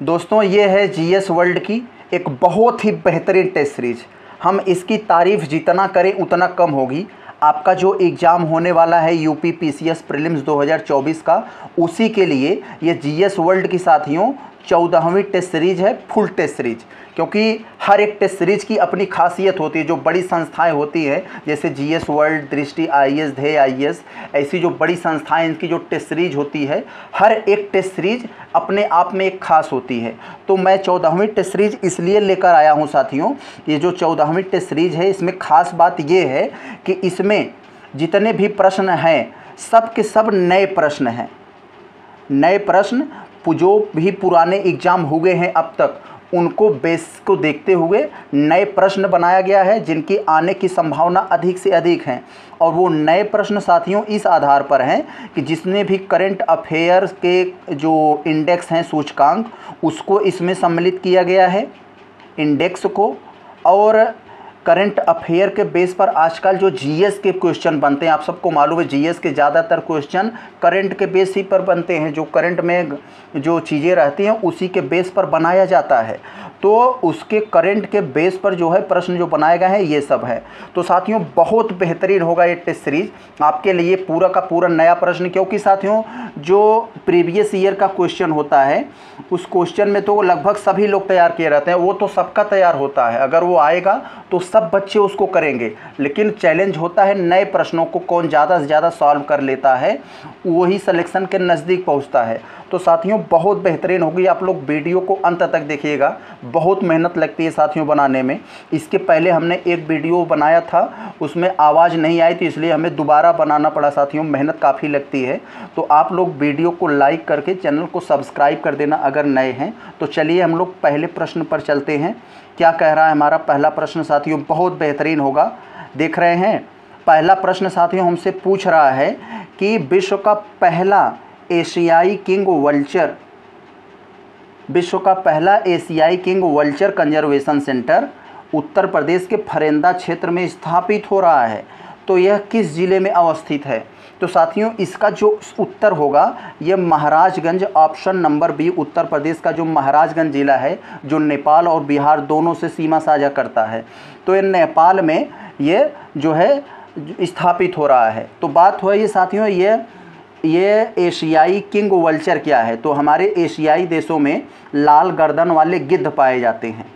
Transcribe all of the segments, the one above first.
दोस्तों, ये है जीएस वर्ल्ड की एक बहुत ही बेहतरीन टेस्ट सीरीज़। हम इसकी तारीफ़ जितना करें, उतना कम होगी। आपका जो एग्ज़ाम होने वाला है यूपी पीसीएस प्रीलिम्स 2024 का, उसी के लिए ये जीएस वर्ल्ड की साथियों चौदहवीं टेस्ट सीरीज़ है, फुल टेस्ट सीरीज़। क्योंकि हर एक टेस्ट सीरीज़ की अपनी खासियत होती है, जो बड़ी संस्थाएँ होती हैं, जैसे GS world, Drishti, IAS, Dhyeya IAS, ऐसी जो बड़ी संस्थाएँ, इनकी जो टेस्ट सीरीज़ होती है, हर एक टेस्ट सीरीज़ अपने आप में एक खास होती है। तो मैं चौदहवीं टेस्ट सीरीज़ इसलिए लेकर आया हूँ, साथियों, ये जो चौदहवीं टेस्ट सीरीज़ है, इसमें खास बात ये है कि इसमें जितने भी प्रश्न हैं, सब के सब नए प्रश्न हैं। नए प्रश्न जो भी पुराने एग्ज़ाम हुए हैं अब तक, उनको बेस को देखते हुए नए प्रश्न बनाया गया है, जिनकी आने की संभावना अधिक से अधिक है। और वो नए प्रश्न साथियों इस आधार पर हैं कि जिसने भी करंट अफेयर्स के जो इंडेक्स हैं सूचकांक, उसको इसमें सम्मिलित किया गया है, इंडेक्स को, और करंट अफेयर के बेस पर आजकल जो जीएस के क्वेश्चन बनते हैं, आप सबको मालूम है जीएस के ज़्यादातर क्वेश्चन करंट के बेस ही पर बनते हैं। जो करंट में जो चीज़ें रहती हैं, उसी के बेस पर बनाया जाता है। तो उसके करंट के बेस पर जो है प्रश्न जो बनाए गए हैं, ये सब है। तो साथियों, बहुत बेहतरीन होगा ये टेस्ट सीरीज़ आपके लिए पूरा का पूरा नया प्रश्न, क्योंकि साथियों, जो प्रीवियस ईयर का क्वेश्चन होता है, उस क्वेश्चन में तो लगभग सभी लोग तैयार किए रहते हैं। वो तो सबका तैयार होता है। अगर वो आएगा तो सब बच्चे उसको करेंगे। लेकिन चैलेंज होता है नए प्रश्नों को कौन ज़्यादा से ज़्यादा सॉल्व कर लेता है, वही सलेक्शन के नज़दीक पहुँचता है। तो साथियों, बहुत बेहतरीन होगी। आप लोग वीडियो को अंत तक देखिएगा। बहुत मेहनत लगती है साथियों बनाने में। इसके पहले हमने एक वीडियो बनाया था, उसमें आवाज़ नहीं आई थी, इसलिए हमें दोबारा बनाना पड़ा साथियों, मेहनत काफ़ी लगती है। तो आप लोग वीडियो को लाइक करके चैनल को सब्सक्राइब कर देना अगर नए हैं। तो चलिए हम लोग पहले प्रश्न पर चलते हैं। क्या कह रहा है हमारा पहला प्रश्न साथियों? बहुत बेहतरीन होगा। देख रहे हैं। पहला प्रश्न साथियों हमसे पूछ रहा है कि विश्व का पहला एशियाई किंग वल्चर विश्व का पहला एशियाई king vulture conservation centre Uttar Pradesh के फरेंदा क्षेत्र में स्थापित हो रहा है। तो यह किस ज़िले में अवस्थित है? तो साथियों, इसका जो उत्तर होगा, यह Maharajganj option number B Uttar Pradesh का जो महाराजगंज ज़िला है, जो नेपाल और बिहार दोनों से सीमा साझा करता है। तो ये नेपाल में ये जो है, स्थापित हो रहा है। तो बात हो ये साथियों, ये ये एशियाई किंग वल्चर क्या है? तो हमारे एशियाई देशों में लाल गर्दन वाले गिद्ध पाए जाते हैं।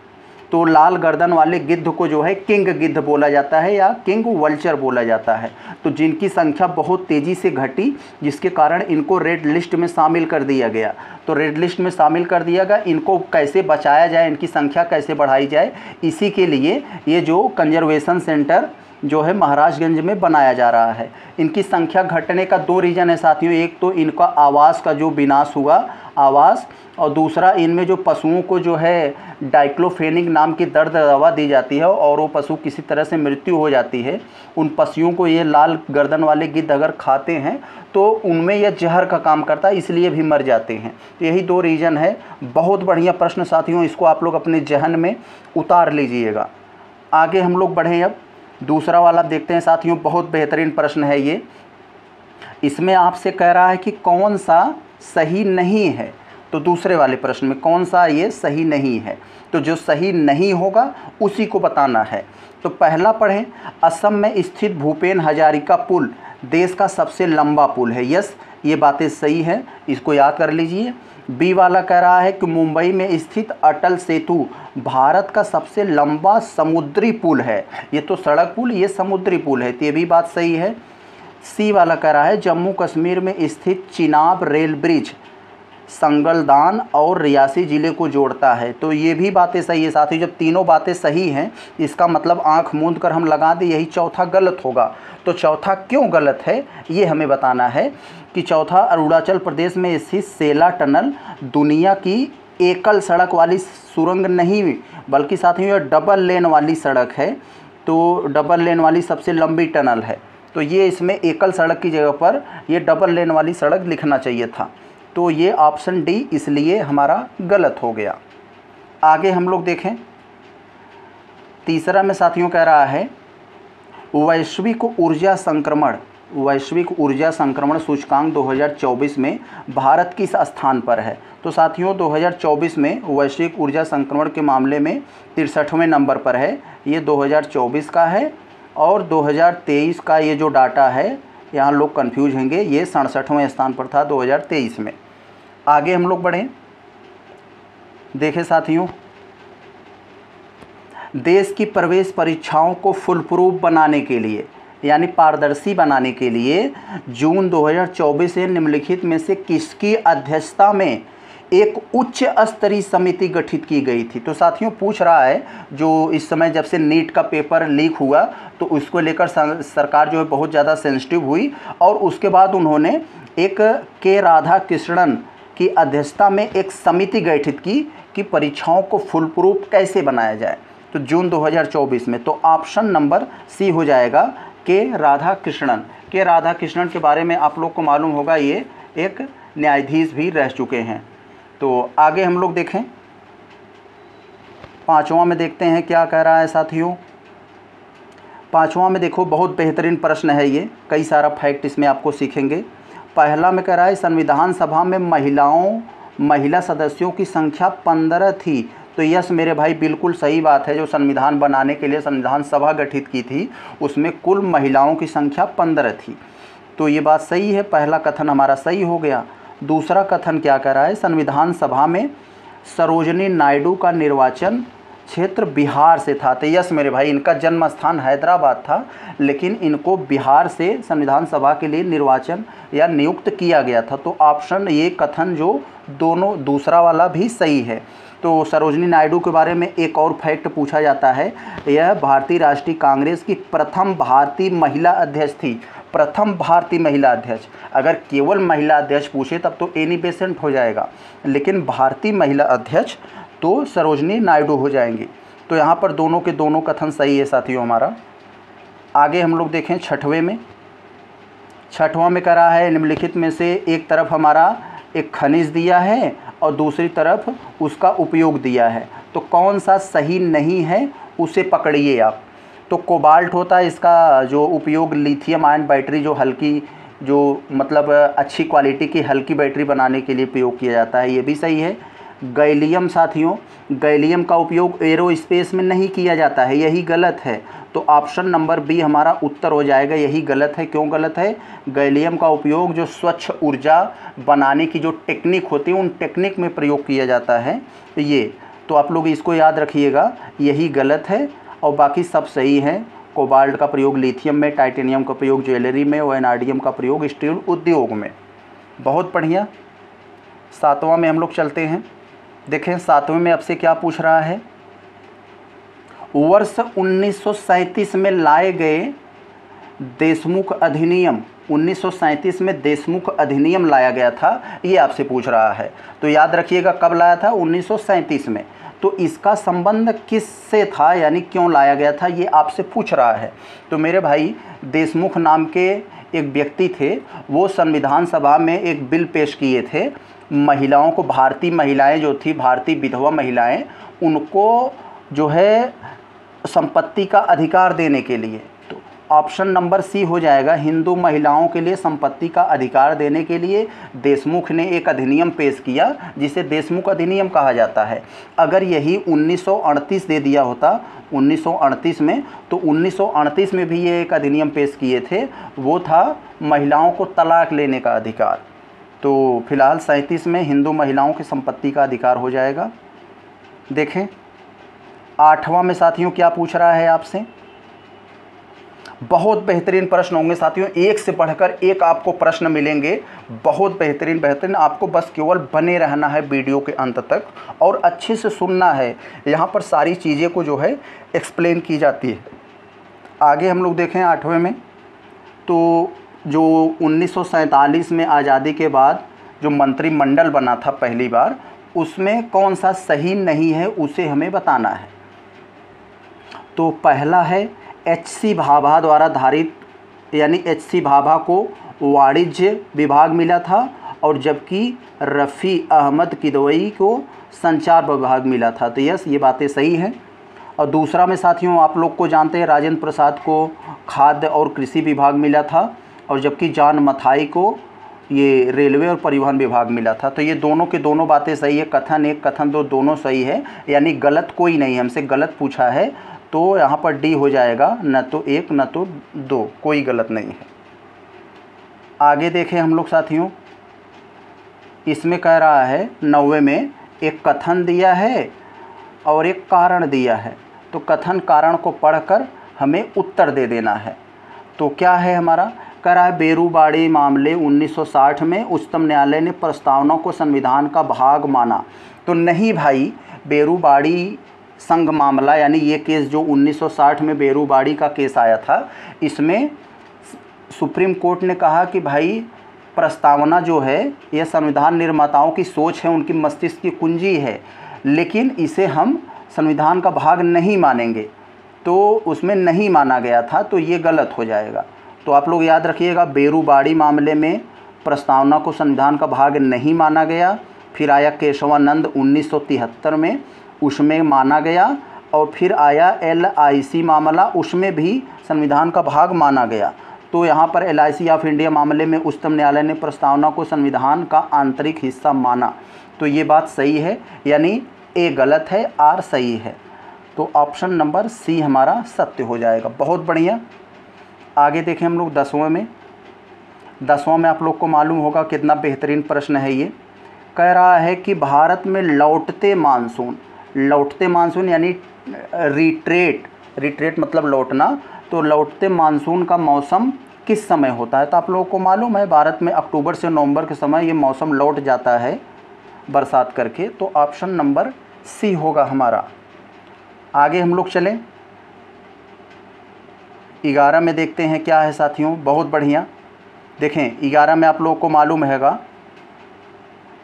तो लाल गर्दन वाले गिद्ध को जो है किंग गिद्ध बोला जाता है या किंग वल्चर बोला जाता है। तो जिनकी संख्या बहुत तेज़ी से घटी, जिसके कारण इनको रेड लिस्ट में शामिल कर दिया गया। तो रेड लिस्ट में शामिल कर दिया गया, इनको कैसे बचाया जाए, इनकी संख्या कैसे बढ़ाई जाए, इसी के लिए ये जो कंजर्वेशन सेंटर जो है महाराजगंज में बनाया जा रहा है। इनकी संख्या घटने का दो रीज़न है साथियों। एक तो इनका आवास का जो विनाश हुआ, आवास, और दूसरा इनमें जो पशुओं को जो है डाइक्लोफेनिक नाम की दर्द दवा दी जाती है, और वो पशु किसी तरह से मृत्यु हो जाती है। उन पशुओं को ये लाल गर्दन वाले गिद्ध अगर खाते हैं तो उनमें यह जहर का काम करता है, इसलिए भी मर जाते हैं। तो यही दो रीज़न है। बहुत बढ़िया प्रश्न साथियों, इसको आप लोग अपने जहन में उतार लीजिएगा। आगे हम लोग बढ़ें अब। दूसरा वाला देखते हैं साथियों, बहुत बेहतरीन प्रश्न है ये। इसमें आपसे कह रहा है कि कौन सा सही नहीं है? तो दूसरे वाले प्रश्न में, कौन सा ये सही नहीं है? तो जो सही नहीं होगा, उसी को बताना है। तो पहला पढ़ें, असम में स्थित भूपेन हजारिका पुल, देश का सबसे लंबा पुल है। यस ये बातें सही हैं, इसको याद कर लीजिए। बी वाला कह रहा है कि मुंबई में स्थित अटल सेतु भारत का सबसे लंबा समुद्री पुल है। ये तो सड़क पुल, ये समुद्री पुल है तो ये भी बात सही है। सी वाला कह रहा है, जम्मू कश्मीर में स्थित चिनाब रेल ब्रिज संगलदान और रियासी ज़िले को जोड़ता है। तो ये भी बातें सही है। साथ ही जब तीनों बातें सही हैं, इसका मतलब आँख मूंद कर हम लगा दें, यही चौथा गलत होगा। तो चौथा क्यों गलत है, ये हमें बताना है कि चौथा अरुणाचल प्रदेश में स्थित सेला टनल दुनिया की एकल सड़क वाली सुरंग नहीं, बल्कि साथ ही डबल लेन वाली सड़क है। तो डबल लेन वाली सबसे लंबी टनल है। तो ये इसमें एकल सड़क की जगह पर ये डबल लेन वाली सड़क लिखना चाहिए था। तो ये ऑप्शन डी इसलिए हमारा गलत हो गया। आगे हम लोग देखें। तीसरा में साथियों कह रहा है, वैश्विक ऊर्जा संक्रमण, वैश्विक ऊर्जा संक्रमण सूचकांक 2024 में भारत किस स्थान पर है? तो साथियों 2024 में वैश्विक ऊर्जा संक्रमण के मामले में तिरसठवें नंबर पर है। ये 2024 का है और 2023 का ये जो डाटा है यहाँ लोग कन्फ्यूज़ होंगे। ये सड़सठवें स्थान पर था 2023 में। आगे हम लोग बढ़ें। देखें साथियों, देश की प्रवेश परीक्षाओं को फुल प्रूफ बनाने के लिए, यानी पारदर्शी बनाने के लिए, जून 2024 से निम्नलिखित में से किसकी अध्यक्षता में एक उच्च स्तरीय समिति गठित की गई थी। तो साथियों, पूछ रहा है, जो इस समय जब से नीट का पेपर लीक हुआ तो उसको लेकर सरकार जो है बहुत ज़्यादा सेंसिटिव हुई और उसके बाद उन्होंने एक के राधा कृष्णन की अध्यक्षता में एक समिति गठित की कि परीक्षाओं को फुल प्रूफ कैसे बनाया जाए। तो जून 2024 में तो ऑप्शन नंबर सी हो जाएगा के राधा कृष्णन के राधा कृष्णन के बारे में आप लोग को मालूम होगा, ये एक न्यायाधीश भी रह चुके हैं। तो आगे हम लोग देखें। पाँचवा में देखते हैं क्या कह रहा है साथियों। पाँचवा में देखो, बहुत बेहतरीन प्रश्न है ये। कई सारा फैक्ट इसमें आपको सीखेंगे। पहला में कह रहा है, संविधान सभा में महिलाओं, महिला सदस्यों की संख्या पंद्रह थी। तो यस, मेरे भाई, बिल्कुल सही बात है। जो संविधान बनाने के लिए संविधान सभा गठित की थी, उसमें कुल महिलाओं की संख्या पंद्रह थी। तो ये बात सही है, पहला कथन हमारा सही हो गया। दूसरा कथन क्या कर रहा है? संविधान सभा में सरोजनी नायडू का निर्वाचन क्षेत्र बिहार से था। तो यस मेरे भाई, इनका जन्म स्थान हैदराबाद था, लेकिन इनको बिहार से संविधान सभा के लिए निर्वाचन या नियुक्त किया गया था। तो ऑप्शन ये कथन जो दोनों, दूसरा वाला भी सही है। तो सरोजनी नायडू के बारे में एक और फैक्ट पूछा जाता है। यह भारतीय राष्ट्रीय कांग्रेस की प्रथम भारतीय महिला अध्यक्ष थी। प्रथम भारतीय महिला अध्यक्ष। अगर केवल महिला अध्यक्ष पूछे, तब तो एनी बेसेंट हो जाएगा। लेकिन भारतीय महिला अध्यक्ष तो सरोजनी नायडू हो जाएँगी। तो यहाँ पर दोनों के दोनों कथन सही है साथियों हमारा। आगे हम लोग देखें छठवें में। छठवां में करा है, निम्नलिखित में से एक तरफ़ हमारा एक खनिज दिया है और दूसरी तरफ़ उसका उपयोग दिया है। तो कौन सा सही नहीं है, उसे पकड़िए आप। तो कोबाल्ट होता है, इसका जो उपयोग लिथियम आयन बैटरी जो हल्की, जो मतलब अच्छी क्वालिटी की हल्की बैटरी बनाने के लिए प्रयोग किया जाता है, ये भी सही है। गैलियम साथियों, गैलियम का उपयोग एरो स्पेस में नहीं किया जाता है, यही गलत है। तो ऑप्शन नंबर बी हमारा उत्तर हो जाएगा, यही गलत है। क्यों गलत है? गैलियम का उपयोग जो स्वच्छ ऊर्जा बनाने की जो टेक्निक होती है, उन टेक्निक में प्रयोग किया जाता है। ये तो आप लोग इसको याद रखिएगा, यही गलत है। और बाकी सब सही है। कोबाल्ट का प्रयोग लिथियम में, टाइटेनियम का प्रयोग ज्वेलरी में और एनाडियम का प्रयोग स्टील उद्योग में। बहुत बढ़िया। सातवां में हम लोग चलते हैं। देखें, सातवें में आपसे क्या पूछ रहा है? वर्ष उन्नीस में लाए गए देशमुख अधिनियम 1937 में देशमुख अधिनियम लाया गया था, ये आपसे पूछ रहा है। तो याद रखिएगा कब लाया था? उन्नीस में। तो इसका संबंध किस से था? यानी क्यों लाया गया था? ये आपसे पूछ रहा है। तो मेरे भाई देशमुख नाम के एक व्यक्ति थे। वो संविधान सभा में एक बिल पेश किए थे। महिलाओं को, भारतीय महिलाएँ जो थी, भारतीय विधवा महिलाएँ, उनको जो है संपत्ति का अधिकार देने के लिए। ऑप्शन नंबर सी हो जाएगा हिंदू महिलाओं के लिए संपत्ति का अधिकार देने के लिए। देशमुख ने एक अधिनियम पेश किया, जिसे देशमुख अधिनियम कहा जाता है। अगर यही 1938 दे दिया होता 1938 में तो 1938 में भी ये एक अधिनियम पेश किए थे। वो था महिलाओं को तलाक लेने का अधिकार। तो फ़िलहाल सैंतीस में हिंदू महिलाओं की संपत्ति का अधिकार हो जाएगा। देखें, आठवां में साथियों क्या पूछ रहा है आपसे? बहुत बेहतरीन प्रश्न होंगे साथियों। एक से बढ़कर एक आपको प्रश्न मिलेंगे। बहुत बेहतरीन बेहतरीन। आपको बस केवल बने रहना है वीडियो के अंत तक और अच्छे से सुनना है। यहाँ पर सारी चीज़ें को जो है एक्सप्लेन की जाती है। आगे हम लोग देखें आठवें में। तो जो उन्नीस सौ सैंतालीस में आज़ादी के बाद जो मंत्रिमंडल बना था पहली बार, उसमें कौन सा सही नहीं है उसे हमें बताना है। तो पहला है एच सी भाभा द्वारा धारित, यानी एच सी भाभा को वाणिज्य विभाग मिला था और जबकि रफ़ी अहमद किदवई को संचार विभाग मिला था। तो यस, ये बातें सही हैं। और दूसरा में साथियों, आप लोग को जानते हैं, राजेंद्र प्रसाद को खाद्य और कृषि विभाग मिला था और जबकि जान मथाई को ये रेलवे और परिवहन विभाग मिला था। तो ये दोनों के दोनों बातें सही है। कथन एक, कथन दो, दोनों सही है। यानी गलत कोई नहीं, हमसे गलत पूछा है। तो यहाँ पर डी हो जाएगा, न तो एक, न तो दो, कोई गलत नहीं है। आगे देखें हम लोग साथियों, इसमें कह रहा है, नौवे में एक कथन दिया है और एक कारण दिया है। तो कथन कारण को पढ़कर हमें उत्तर दे देना है। तो क्या है हमारा? कह रहा है, बेरूबाड़ी मामले 1960 में उच्चतम न्यायालय ने प्रस्तावना को संविधान का भाग माना। तो नहीं भाई, बेरूबाड़ी संघ मामला, यानी ये केस जो 1960 में बेरूबाड़ी का केस आया था, इसमें सुप्रीम कोर्ट ने कहा कि भाई, प्रस्तावना जो है यह संविधान निर्माताओं की सोच है, उनकी मस्तिष्क की कुंजी है, लेकिन इसे हम संविधान का भाग नहीं मानेंगे। तो उसमें नहीं माना गया था तो ये गलत हो जाएगा। तो आप लोग याद रखिएगा, बेरूबाड़ी मामले में प्रस्तावना को संविधान का भाग नहीं माना गया। फिर आया केशवानंद उन्नीस सौ तिहत्तर में उसमें माना गया और फिर आया एलआईसी मामला, उसमें भी संविधान का भाग माना गया। तो यहाँ पर एल आई ऑफ़ इंडिया मामले में उच्चतम न्यायालय ने प्रस्तावना को संविधान का आंतरिक हिस्सा माना। तो ये बात सही है, यानी ए गलत है आर सही है। तो ऑप्शन नंबर सी हमारा सत्य हो जाएगा। बहुत बढ़िया। आगे देखें हम लोग दसवें में। दसवां में आप लोग को मालूम होगा कितना बेहतरीन प्रश्न है ये। कह रहा है कि भारत में लौटते मानसून लौटते मानसून यानी रिट्रेट रिट्रेट मतलब लौटना तो लौटते मानसून का मौसम किस समय होता है? तो आप लोगों को मालूम है, भारत में अक्टूबर से नवंबर के समय ये मौसम लौट जाता है बरसात करके तो ऑप्शन नंबर सी होगा हमारा। आगे हम लोग चलें। ग्यारह में देखते हैं क्या है साथियों, बहुत बढ़िया। देखें, ग्यारह में आप लोगों को मालूम हैगा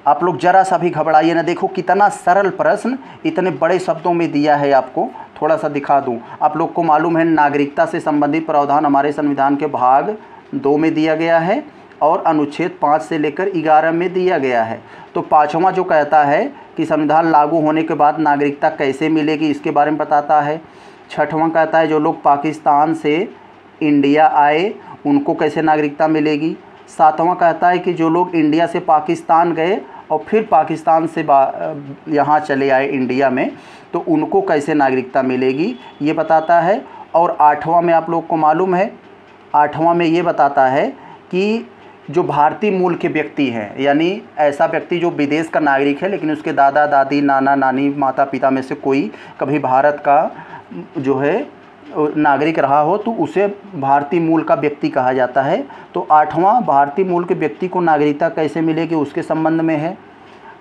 आप लोग ज़रा सा भी घबराइए ना। देखो कितना सरल प्रश्न इतने बड़े शब्दों में दिया है आपको। थोड़ा सा दिखा दूँ। आप लोग को मालूम है, नागरिकता से संबंधित प्रावधान हमारे संविधान के भाग दो में दिया गया है और अनुच्छेद पाँच से लेकर ग्यारह में दिया गया है। तो पाँचवा जो कहता है कि संविधान लागू होने के बाद नागरिकता कैसे मिलेगी, इसके बारे में बताता है। छठवां कहता है, जो लोग पाकिस्तान से इंडिया आए, उनको कैसे नागरिकता मिलेगी? सातवां कहता है कि, जो लोग इंडिया से पाकिस्तान गए और फिर पाकिस्तान से यहाँ चले आए इंडिया में तो उनको कैसे नागरिकता मिलेगी, ये बताता है। और आठवां में आप लोग को मालूम है, आठवां में ये बताता है कि जो भारतीय मूल के व्यक्ति हैं, यानी ऐसा व्यक्ति जो विदेश का नागरिक है, लेकिन उसके दादा, दादी, नाना, नानी माता पिता में से कोई कभी भारत का जो है नागरिक रहा हो तो उसे भारतीय मूल का व्यक्ति कहा जाता है। तो आठवां, भारतीय मूल के व्यक्ति को नागरिकता कैसे मिलेगी उसके संबंध में है?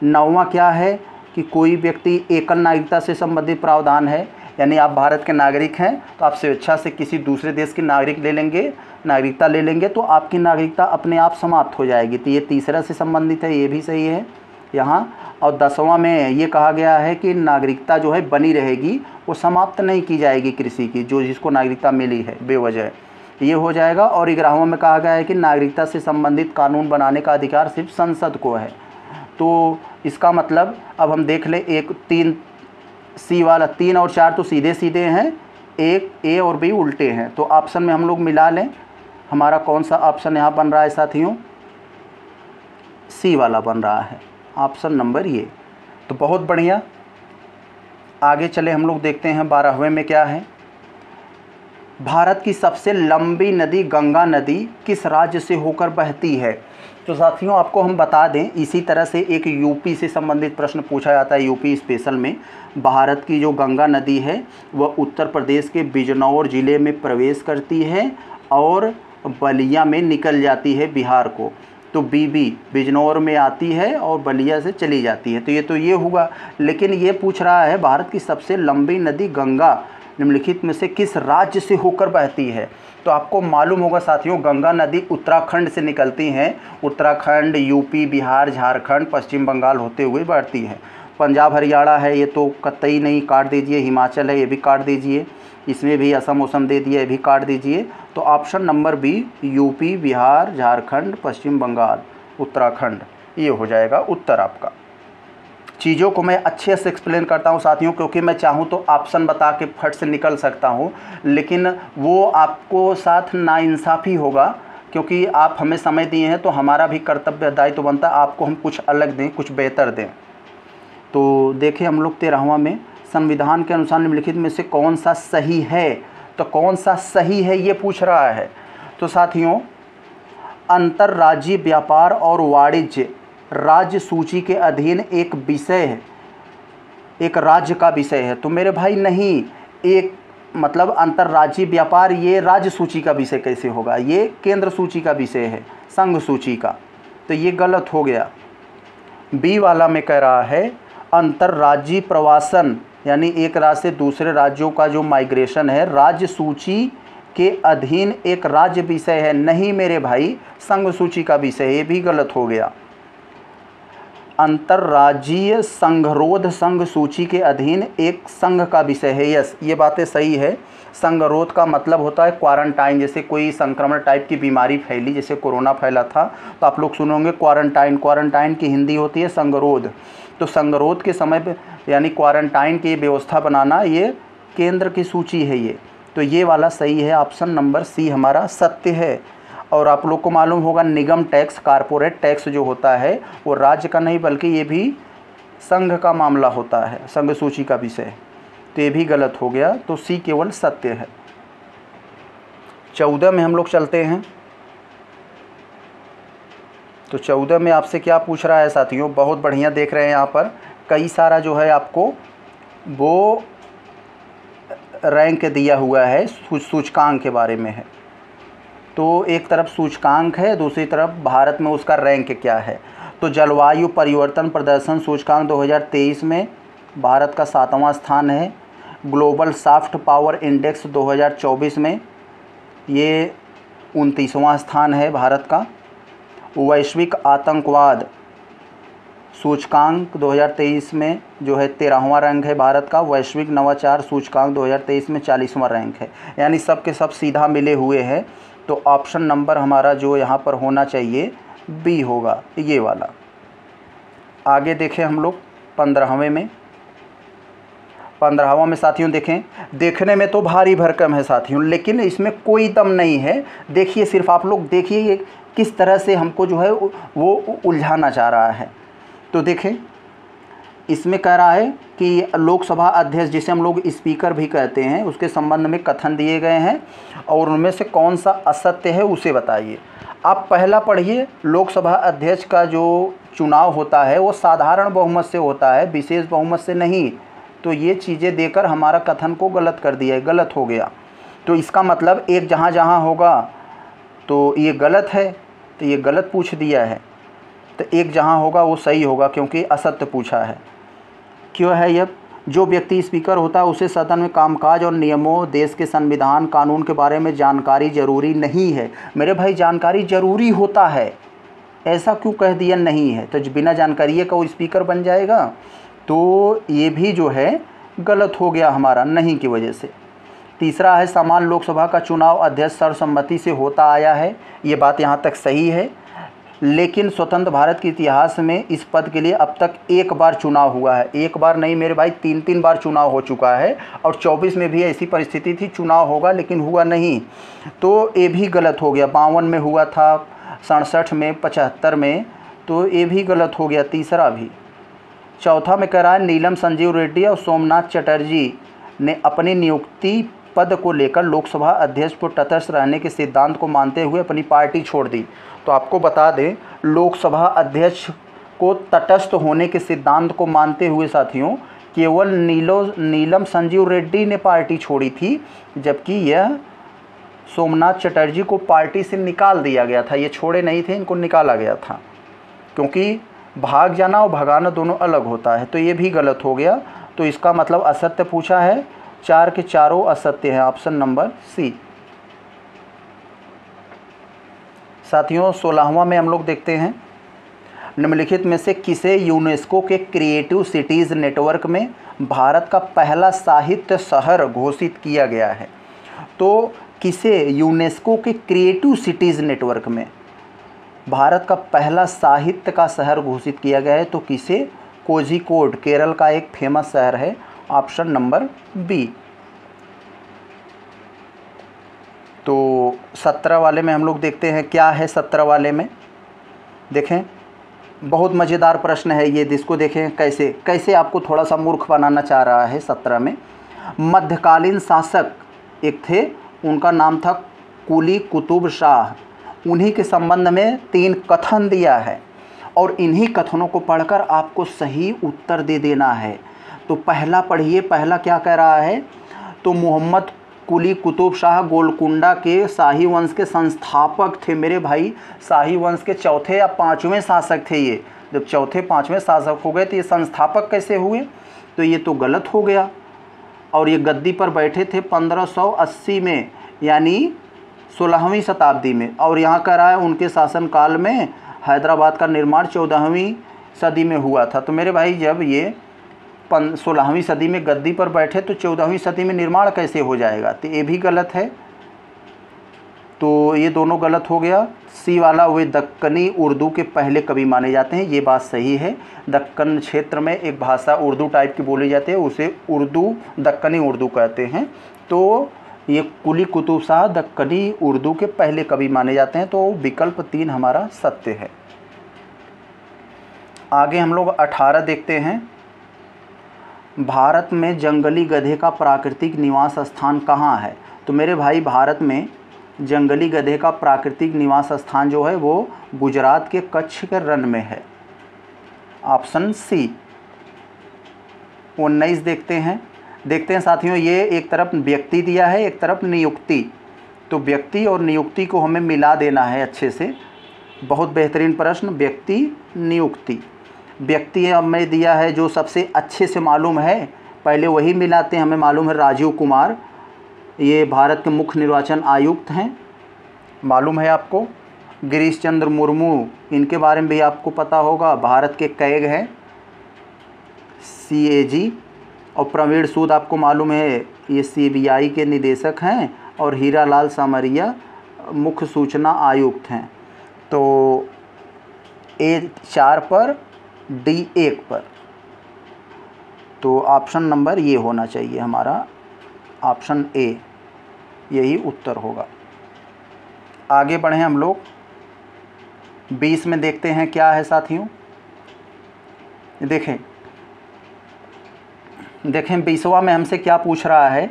नौवां क्या है कि कोई व्यक्ति एकल नागरिकता से संबंधित प्रावधान है? यानी आप भारत के नागरिक हैं तो आप स्वेच्छा से किसी दूसरे देश के नागरिक ले लेंगे, नागरिकता ले लेंगे तो आपकी नागरिकता अपने आप समाप्त हो जाएगी। तो ये तीसरा से संबंधित है, ये भी सही है। यहाँ। और दसवां में ये कहा गया है कि नागरिकता जो है बनी रहेगी, वो समाप्त नहीं की जाएगी कृषि की, जो जिसको नागरिकता मिली है, बेवजह। ये हो जाएगा। और ग्यारहवा में कहा गया है कि नागरिकता से संबंधित कानून बनाने का अधिकार सिर्फ़ संसद को है। तो इसका मतलब अब हम देख लें, एक, तीन, सी वाला, तीन और चार तो सीधे सीधे हैं। एक, ए और बी उल्टे हैं। तो ऑप्शन में हम लोग मिला लें। हमारा कौन सा ऑप्शन यहाँ बन रहा है साथियों? सी वाला बन रहा है। ऑप्शन नंबर ये। तो बहुत बढ़िया। आगे चले हम लोग देखते हैं बारहवें में क्या है। भारत की सबसे लंबी नदी गंगा नदी किस राज्य से होकर बहती है? तो साथियों, आपको हम बता दें, इसी तरह से एक यूपी से संबंधित प्रश्न पूछा जाता है यूपी स्पेशल में। भारत की जो गंगा नदी है, वह उत्तर प्रदेश के बिजनौर ज़िले में प्रवेश करती है और बलिया में निकल जाती है बिहार को। तो बीबी बिजनौर में आती है और बलिया से चली जाती है। तो ये तो ये हुआ। लेकिन ये पूछ रहा है, भारत की सबसे लंबी नदी गंगा निम्नलिखित में से किस राज्य से होकर बहती है? तो आपको मालूम होगा साथियों, गंगा नदी उत्तराखंड से निकलती हैं। उत्तराखंड, यूपी, बिहार, झारखंड, पश्चिम बंगाल होते हुए बढ़ती है। पंजाब, हरियाणा है, ये तो कतई नहीं, काट दीजिए। हिमाचल है, ये भी काट दीजिए। इसमें भी असम उसम दे दिया भी काट दीजिए। तो option number B, UP, Bihar, Jharkhand, Paschim Bangal, Uttarakhand. ये हो जाएगा उत्तर आपका। चीज़ों को मैं अच्छे से एक्सप्लेन करता हूँ साथियों, क्योंकि मैं चाहूँ तो ऑप्शन बता के फट से निकल सकता हूँ। लेकिन वो आपको साथ नाइंसाफ़ी होगा, क्योंकि आप हमें समय दिए हैं तो हमारा भी कर्तव्य, दायित्व तो बनता आपको हम कुछ अलग दें, कुछ बेहतर दें। तो देखें हम लोग तेरहवा में संविधान के अनुसार निम्नलिखित में से कौन सा सही है? तो कौन सा सही है ये पूछ रहा है। तो साथियों, अंतर्राज्यीय व्यापार और वाणिज्य राज्य सूची के अधीन एक विषय है। एक राज्य का विषय है। तो मेरे भाई, नहीं, एक मतलब अंतर्राज्यीय व्यापार, ये राज्य सूची का विषय कैसे होगा? ये केंद्र सूची का विषय है, संघ सूची का। तो ये गलत हो गया। बी वाला में कह रहा है, अंतर्राज्यीय प्रवासन यानी एक राज्य से दूसरे राज्यों का जो माइग्रेशन है, राज्य सूची के अधीन एक राज्य विषय है। नहीं मेरे भाई, संघ सूची का विषय ये भी गलत हो गया। अंतर्राज्यीय संघरोध संघ सूची के अधीन एक संघ का विषय है। यस, ये बातें सही है। संगरोध का मतलब होता है क्वारंटाइन जैसे कोई संक्रमण टाइप की बीमारी फैली, जैसे कोरोना फैला था तो आप लोग सुनोगे क्वारंटाइन क्वारंटाइन की हिंदी होती है संगरोध तो संगरोध के समय पर यानी क्वारंटाइन की व्यवस्था बनाना ये केंद्र की सूची है ये। तो ये वाला सही है ऑप्शन नंबर सी हमारा सत्य है। और आप लोग को मालूम होगा, निगम टैक्स कारपोरेट टैक्स जो होता है, वो राज्य का नहीं, बल्कि ये भी संघ का मामला होता है, संघ सूची का विषय। तो ये भी गलत हो गया तो सी केवल सत्य है। चौदह में हम लोग चलते हैं। तो चौदह में आपसे क्या पूछ रहा है साथियों? बहुत बढ़िया देख रहे हैं यहाँ पर। कई सारा जो है आपको वो रैंक दिया हुआ है सूचकांक के बारे में है। तो एक तरफ़ सूचकांक है, दूसरी तरफ़ भारत में उसका रैंक क्या है? तो जलवायु परिवर्तन प्रदर्शन सूचकांक 2023 में भारत का सातवां स्थान है। ग्लोबल सॉफ्ट पावर इंडेक्स 2024 में ये उनतीसवां स्थान है भारत का। वैश्विक आतंकवाद। सूचकांक 2023 में जो है तेरहवां रैंक है भारत का, वैश्विक नवाचार सूचकांक 2023 में चालीसवां रैंक है। यानी सब के सब सीधा मिले हुए हैं तो ऑप्शन नंबर हमारा जो यहाँ पर होना चाहिए, बी होगा, ये वाला। आगे देखें हम लोग पंद्रहवें में। पंद्रहवा में साथियों देखें, देखने में तो भारी भरकम है साथियों, लेकिन इसमें कोई दम नहीं है। देखिए, सिर्फ़ आप लोग देखिए किस तरह से हमको जो है वो उलझाना चाह रहा है। तो देखें, इसमें कह रहा है कि लोकसभा अध्यक्ष जिसे हम लोग स्पीकर भी कहते हैं, उसके संबंध में कथन दिए गए हैं और उनमें से कौन सा असत्य है उसे बताइए। आप पहला पढ़िए, लोकसभा अध्यक्ष का जो चुनाव होता है, वो साधारण बहुमत से होता है, विशेष बहुमत से नहीं। तो ये चीज़ें देकर हमारा कथन को गलत कर दिया है, गलत हो गया। तो इसका मतलब एक जहाँ जहाँ होगा तो ये गलत है तो ये गलत पूछ दिया है। तो एक जहाँ होगा, वो सही होगा, क्योंकि असत्य पूछा है। क्यों है यह जो व्यक्ति स्पीकर होता है, उसे सदन में कामकाज और नियमों, देश के संविधान, कानून के बारे में जानकारी ज़रूरी नहीं है। मेरे भाई, जानकारी ज़रूरी होता है। ऐसा क्यों कह दिया नहीं है? तो बिना जानकारी का वो स्पीकर बन जाएगा। तो ये भी जो है गलत हो गया हमारा, नहीं की वजह से। तीसरा है समान लोकसभा का चुनाव अध्यक्ष सर्वसम्मति से होता आया है, ये बात यहाँ तक सही है। लेकिन स्वतंत्र भारत के इतिहास में इस पद के लिए अब तक एक बार चुनाव हुआ है। एक बार नहीं मेरे भाई तीन तीन बार चुनाव हो चुका है और 24 में भी ऐसी परिस्थिति थी, चुनाव होगा लेकिन हुआ नहीं। तो ये भी गलत हो गया। बावन में हुआ था, सड़सठ में, पचहत्तर में तो ये भी गलत हो गया। तीसरा भी। चौथा में कह रहा है, नीलम संजीव रेड्डी और सोमनाथ चटर्जी ने अपनी नियुक्ति पद को लेकर लोकसभा अध्यक्ष को तटस्थ रहने के सिद्धांत को मानते हुए अपनी पार्टी छोड़ दी। तो आपको बता दें, लोकसभा अध्यक्ष को तटस्थ होने के सिद्धांत को मानते हुए साथियों, केवल नीलो, नीलम संजीव रेड्डी ने पार्टी छोड़ी थी, जबकि यह सोमनाथ चटर्जी को पार्टी से निकाल दिया गया था। ये छोड़े नहीं थे, इनको निकाला गया था, क्योंकि भाग जाना और भगाना दोनों अलग होता है। तो ये भी गलत हो गया। तो इसका मतलब असत्य पूछा है। चार के चारों असत्य हैं। Option number C. साथियों, सोलहवा में हम लोग देखते हैं। निम्नलिखित में से किसे यूनेस्को के क्रिएटिव सिटीज़ नेटवर्क में भारत का पहला साहित्य शहर घोषित किया गया है? तो किसे यूनेस्को के क्रिएटिव सिटीज़ नेटवर्क में भारत का पहला साहित्य का शहर घोषित किया गया है तो किसे? कोझिकोड, केरल का एक फ़ेमस शहर है, ऑप्शन नंबर बी। तो सत्रह वाले में हम लोग देखते हैं क्या है सत्रह वाले में। देखें, बहुत मज़ेदार प्रश्न है ये, जिसको देखें कैसे कैसे आपको थोड़ा सा मूर्ख बनाना चाह रहा है सत्रह में। मध्यकालीन शासक एक थे, उनका नाम था कुली कुतुब शाह। उन्हीं के संबंध में तीन कथन दिया है और इन्हीं कथनों को पढ़कर आपको सही उत्तर दे देना है। तो पहला पढ़िए, पहला क्या कह रहा है? तो मोहम्मद कुली कुतुब शाह गोलकुंडा के शाही वंश के संस्थापक थे मेरे भाई। शाही वंश के चौथे या पाँचवें शासक थे ये। जब चौथे, पाँचवें शासक हो गए तो ये संस्थापक कैसे हुए? तो ये तो गलत हो गया। और ये गद्दी पर बैठे थे 1580 में, यानी सोलहवीं शताब्दी में। और यहाँ कह रहा है उनके शासनकाल में हैदराबाद का निर्माण चौदहवीं सदी में हुआ था। तो मेरे भाई, जब ये पन, सोलहवीं सदी में गद्दी पर बैठे तो चौदहवीं सदी में निर्माण कैसे हो जाएगा? तो ये भी गलत है। तो ये दोनों गलत हो गया। सी वाला वे दक्कनी उर्दू के पहले कवि माने जाते हैं। ये बात सही है। दक्कन क्षेत्र में एक भाषा उर्दू टाइप की बोली जाती है, उसे उर्दू, दक्कनी उर्दू कहते हैं। तो ये कुली कुतुब शाह दक्कनी उर्दू के पहले कवि माने जाते हैं तो विकल्प तीन हमारा सत्य है। आगे हम लोग अठारह देखते हैं। भारत में जंगली गधे का प्राकृतिक निवास स्थान कहाँ है? तो मेरे भाई, भारत में जंगली गधे का प्राकृतिक निवास स्थान जो है, वो गुजरात के कच्छ के रन में है। ऑप्शन सी, उन्नीस देखते हैं। देखते हैं साथियों, ये एक तरफ़ व्यक्ति दिया है, एक तरफ़ नियुक्ति। तो व्यक्ति और नियुक्ति को हमें मिला देना है अच्छे से। बहुत बेहतरीन प्रश्न, व्यक्ति, नियुक्ति। व्यक्ति हमें दिया है जो सबसे अच्छे से मालूम है, पहले वही मिलाते हैं, हमें मालूम है राजीव कुमार। ये भारत के मुख्य निर्वाचन आयुक्त हैं। मालूम है आपको? गिरीश चंद्र मुर्मू, इनके बारे में भी आपको पता होगा। भारत के कैग हैं। सी ए जी और प्रवीण सूद आपको मालूम है, ये सी बी आई के निदेशक हैं और हीरा लाल सामरिया मुख्य सूचना आयुक्त हैं। तो ए चार पर, डी एक पर। तो ऑप्शन नंबर ये होना चाहिए हमारा। ऑप्शन ए, यही उत्तर होगा। आगे बढ़ें हम लोग। बीस में देखते हैं क्या है साथियों। देखें देखें, बीसवा में हमसे क्या पूछ रहा है?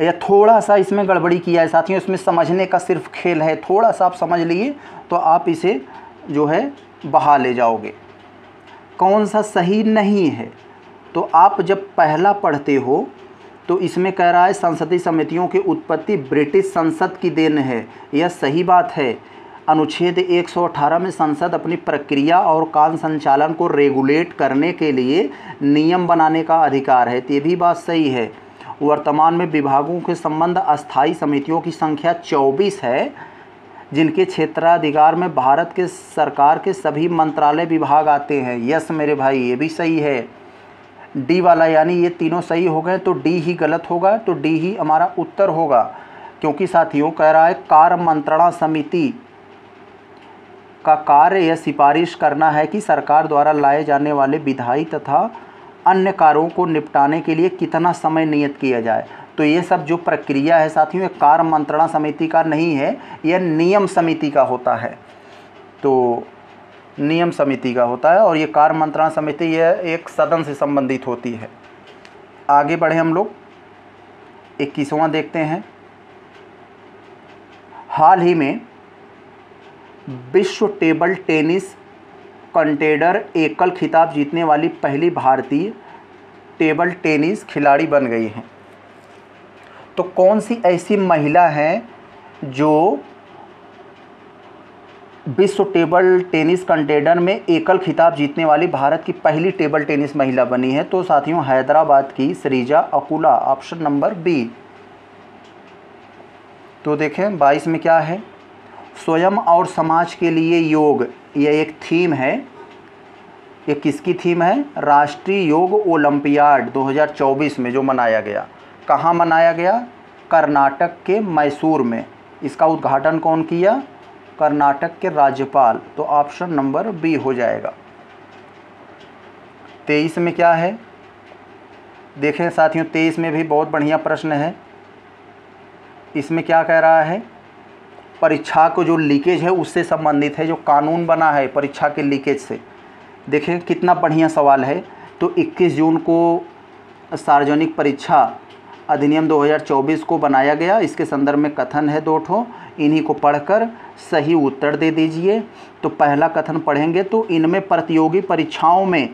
या थोड़ा सा इसमें गड़बड़ी किया है, साथियों, इसमें समझने का सिर्फ़ खेल है। थोड़ा सा आप समझ लिए तो आप इसे जो है, बहा ले जाओगे। कौन सा सही नहीं है? तो आप जब पहला पढ़ते हो तो इसमें कह रहा है, संसदीय समितियों की उत्पत्ति ब्रिटिश संसद की देन है। यह सही बात है। अनुच्छेद 118 में संसद अपनी प्रक्रिया और काम संचालन को रेगुलेट करने के लिए नियम बनाने का अधिकार है। तो ये भी बात सही है। वर्तमान में विभागों के संबंध अस्थाई समितियों की संख्या 24 है, जिनके क्षेत्राधिकार में भारत के सरकार के सभी मंत्रालय विभाग आते हैं। यस मेरे भाई, ये भी सही है। डी वाला, यानी ये तीनों सही हो गए तो डी ही गलत होगा तो डी ही हमारा उत्तर होगा। क्योंकि साथियों, कह रहा है, कार्य मंत्रणा समिति का कार्य यह सिफारिश करना है कि सरकार द्वारा लाए जाने वाले विधायी तथा अन्य कार्यों को निपटाने के लिए कितना समय नियत किया जाए। तो ये सब जो प्रक्रिया है, साथियों, ये कार्य मंत्रणा समिति का नहीं है यह नियम समिति का होता है। तो नियम समिति का होता है और ये कार्य मंत्रणा समिति यह एक सदन से संबंधित होती है। आगे बढ़े हम लोग। इक्कीसवां देखते हैं। हाल ही में विश्व टेबल टेनिस कंटेडर एकल खिताब जीतने वाली पहली भारतीय टेबल टेनिस खिलाड़ी बन गई हैं। तो कौन सी ऐसी महिला है जो विश्व टेबल टेनिस कंटेडर में एकल खिताब जीतने वाली भारत की पहली टेबल टेनिस महिला बनी है? तो साथियों, हैदराबाद की Sreeja Akula, option number B. तो देखें, बाईस में क्या है? स्वयं और समाज के लिए योग, यह एक थीम है। ये किसकी थीम है? राष्ट्रीय योग ओलंपियाड 2024 में जो मनाया गया। कहाँ मनाया गया? कर्नाटक के मैसूर में। इसका उद्घाटन कौन किया? कर्नाटक के राज्यपाल। तो ऑप्शन नंबर बी हो जाएगा। तेईस में क्या है? देखें साथियों, तेईस में भी बहुत बढ़िया प्रश्न है। इसमें क्या कह रहा है? परीक्षा को जो लीकेज है उससे संबंधित है, जो कानून बना है परीक्षा के लीकेज से। देखें कितना बढ़िया सवाल है। तो 21 जून को सार्वजनिक परीक्षा अधिनियम 2024 को बनाया गया। इसके संदर्भ में कथन है दो ठो। इन्हीं को पढ़कर सही उत्तर दे दीजिए। तो पहला कथन पढ़ेंगे तो इनमें प्रतियोगी परीक्षाओं में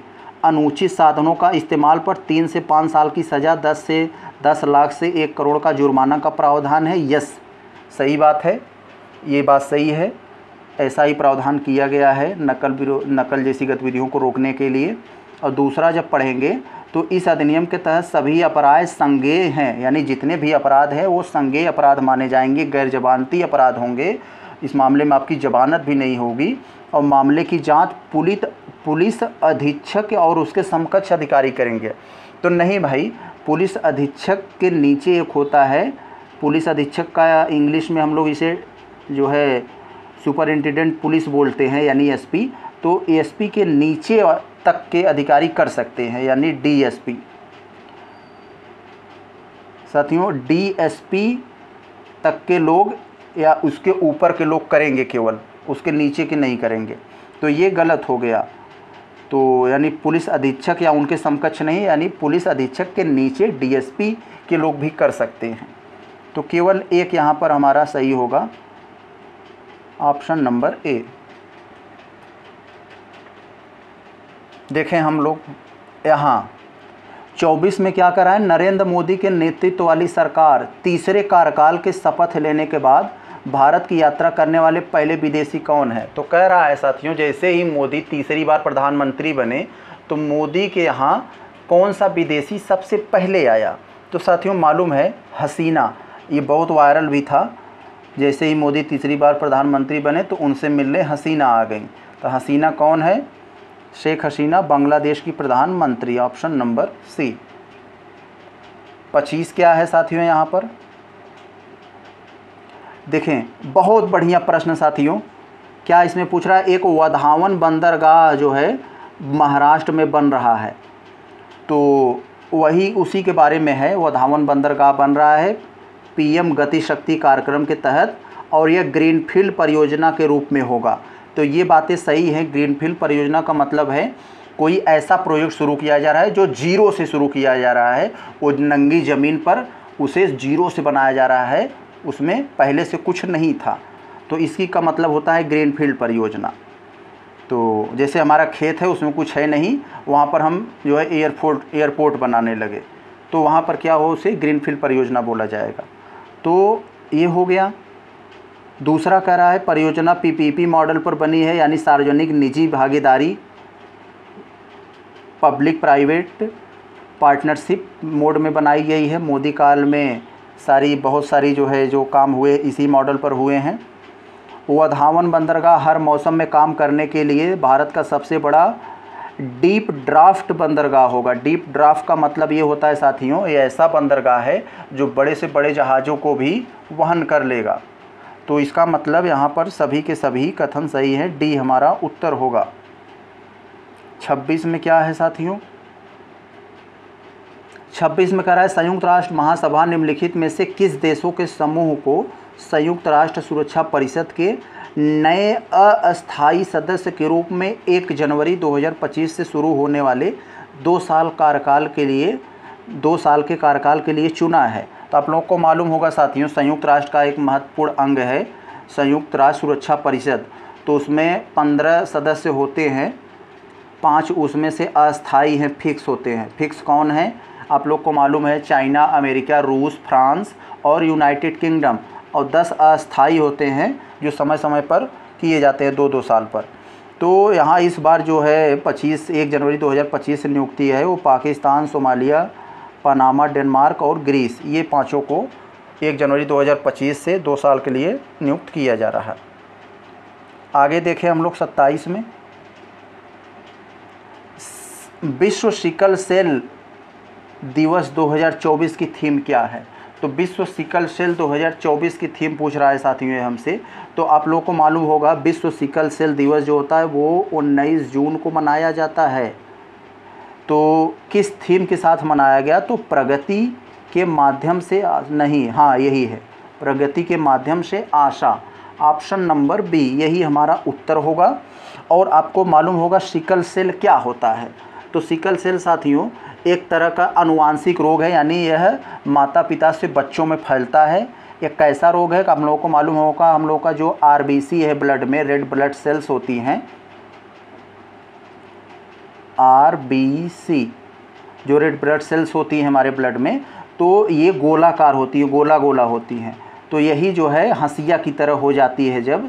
अनुचित साधनों का इस्तेमाल पर तीन से पाँच साल की सज़ा, दस से दस लाख से एक करोड़ का जुर्माना का प्रावधान है। यस, सही बात है। ये बात सही है। ऐसा ही प्रावधान किया गया है नकल नकल जैसी गतिविधियों को रोकने के लिए। और दूसरा जब पढ़ेंगे तो इस अधिनियम के तहत सभी अपराध संज्ञेय हैं, यानी जितने भी अपराध हैं, वो संज्ञेय अपराध माने जाएँगे गैर जबानती अपराध होंगे। इस मामले में आपकी जबानत भी नहीं होगी। और मामले की जाँच पुलिस पुलिस अधीक्षक और उसके समकक्ष अधिकारी करेंगे। तो नहीं भाई, पुलिस अधीक्षक के नीचे एक होता है। पुलिस अधीक्षक का इंग्लिश में हम लोग इसे जो है, सुपरिंटेंडेंट पुलिस बोलते हैं, यानी एसपी तो एसपी के नीचे तक के अधिकारी कर सकते हैं, यानी डीएसपी। साथियों, डीएसपी तक के लोग या उसके ऊपर के लोग करेंगे केवल, उसके नीचे के नहीं करेंगे। तो ये गलत हो गया। तो यानी पुलिस अधीक्षक या उनके समकक्ष नहीं, यानी पुलिस अधीक्षक के नीचे डीएसपी के लोग भी कर सकते हैं। तो केवल एक यहाँ पर हमारा सही होगा। Option number A. देखें हम लोग यहाँ चौबीस में क्या करा है? नरेंद्र मोदी के नेतृत्व वाली सरकार तीसरे कार्यकाल के शपथ लेने के बाद भारत की यात्रा करने वाले पहले विदेशी कौन है? तो कह रहा है साथियों, जैसे ही मोदी तीसरी बार प्रधानमंत्री बने तो मोदी के यहाँ कौन सा विदेशी सबसे पहले आया? तो साथियों, मालूम है हसीना। ये बहुत वायरल भी था। जैसे ही मोदी तीसरी बार प्रधानमंत्री बने तो उनसे मिलने हसीना आ गई। तो हसीना कौन है? शेख हसीना, बांग्लादेश की प्रधानमंत्री, ऑप्शन नंबर सी। पच्चीस क्या है साथियों यहाँ पर? देखें, बहुत बढ़िया प्रश्न साथियों। क्या इसमें पूछ रहा है? एक वधावन बंदरगाह जो है, महाराष्ट्र में बन रहा है। तो वही उसी के बारे में है, वधावन बंदरगाह बन रहा है। पीएम गति शक्ति कार्यक्रम के तहत और यह ग्रीनफील्ड परियोजना के रूप में होगा। तो ये बातें सही हैं, ग्रीनफील्ड परियोजना का मतलब है कोई ऐसा प्रोजेक्ट शुरू किया जा रहा है जो ज़ीरो से शुरू किया जा रहा है। वो नंगी ज़मीन पर उसे ज़ीरो से बनाया जा रहा है, उसमें पहले से कुछ नहीं था। तो इसकी का मतलब होता है ग्रीनफील्ड परियोजना। तो जैसे हमारा खेत है, उसमें कुछ है नहीं, वहाँ पर हम जो है एयरपोर्ट एयरपोर्ट बनाने लगे। तो वहाँ पर क्या हो, उसे ग्रीनफील्ड परियोजना बोला जाएगा। तो ये हो गया। दूसरा कह रहा है, परियोजना पीपीपी मॉडल पर बनी है, यानी सार्वजनिक निजी भागीदारी, पब्लिक प्राइवेट पार्टनरशिप मोड में बनाई गई है। मोदी काल में सारी, बहुत सारी जो है, जो काम हुए, इसी मॉडल पर हुए हैं। वधावन बंदरगाह हर मौसम में काम करने के लिए भारत का सबसे बड़ा डीप ड्राफ्ट बंदरगाह होगा। डीप ड्राफ्ट का मतलब ये होता है साथियों, ये ऐसा बंदरगाह है जो बड़े से बड़े जहाज़ों को भी वहन कर लेगा। तो इसका मतलब यहाँ पर सभी के सभी कथन सही है। डी हमारा उत्तर होगा। 26 में क्या है साथियों? 26 में कह रहा है, संयुक्त राष्ट्र महासभा निम्नलिखित में से किस देशों के समूह को संयुक्त राष्ट्र सुरक्षा परिषद के नए अस्थाई सदस्य के रूप में 1 जनवरी 2025 से शुरू होने वाले दो साल कार्यकाल के लिए, दो साल के कार्यकाल के लिए चुना है। तो आप लोगों को मालूम होगा साथियों, संयुक्त राष्ट्र का एक महत्वपूर्ण अंग है, संयुक्त राष्ट्र सुरक्षा परिषद। तो उसमें पंद्रह सदस्य होते हैं, पाँच उसमें से अस्थाई हैं, फिक्स होते हैं। फिक्स कौन है? आप लोग को मालूम है चाइना, अमेरिका, रूस, फ्रांस और यूनाइटेड किंगडम। और दस अस्थाई होते हैं जो समय समय पर किए जाते हैं दो दो साल पर। तो यहाँ इस बार जो है पच्चीस, एक जनवरी 2025 से नियुक्ति है वो पाकिस्तान, सोमालिया, पनामा, डेनमार्क और ग्रीस, ये पाँचों को एक जनवरी 2025 से दो साल के लिए नियुक्त किया जा रहा है। आगे देखें हम लोग सत्ताईस में। विश्व सिकल सेल दिवस 2024 की थीम क्या है? तो विश्व सिकल सेल 2024 की थीम पूछ रहा है साथियों हमसे। तो आप लोग को मालूम होगा, विश्व सिकल सेल दिवस जो होता है वो 19 जून को मनाया जाता है। तो किस थीम के साथ मनाया गया? तो प्रगति के माध्यम से नहीं हाँ यही है। प्रगति के माध्यम से आशा। ऑप्शन नंबर बी, यही हमारा उत्तर होगा। और आपको मालूम होगा सिकल सेल क्या होता है। तो सिकल सेल साथियों एक तरह का अनुवांशिक रोग है, यानी यह माता पिता से बच्चों में फैलता है। एक कैसा रोग है, हम लोगों को मालूम होगा। हम लोग का जो आरबीसी है ब्लड में रेड ब्लड सेल्स होती हैं। आरबीसी जो रेड ब्लड सेल्स होती हैं हमारे ब्लड में तो ये गोलाकार होती है गोला गोला होती हैं। तो यही जो है, हंसिया की तरह हो जाती है जब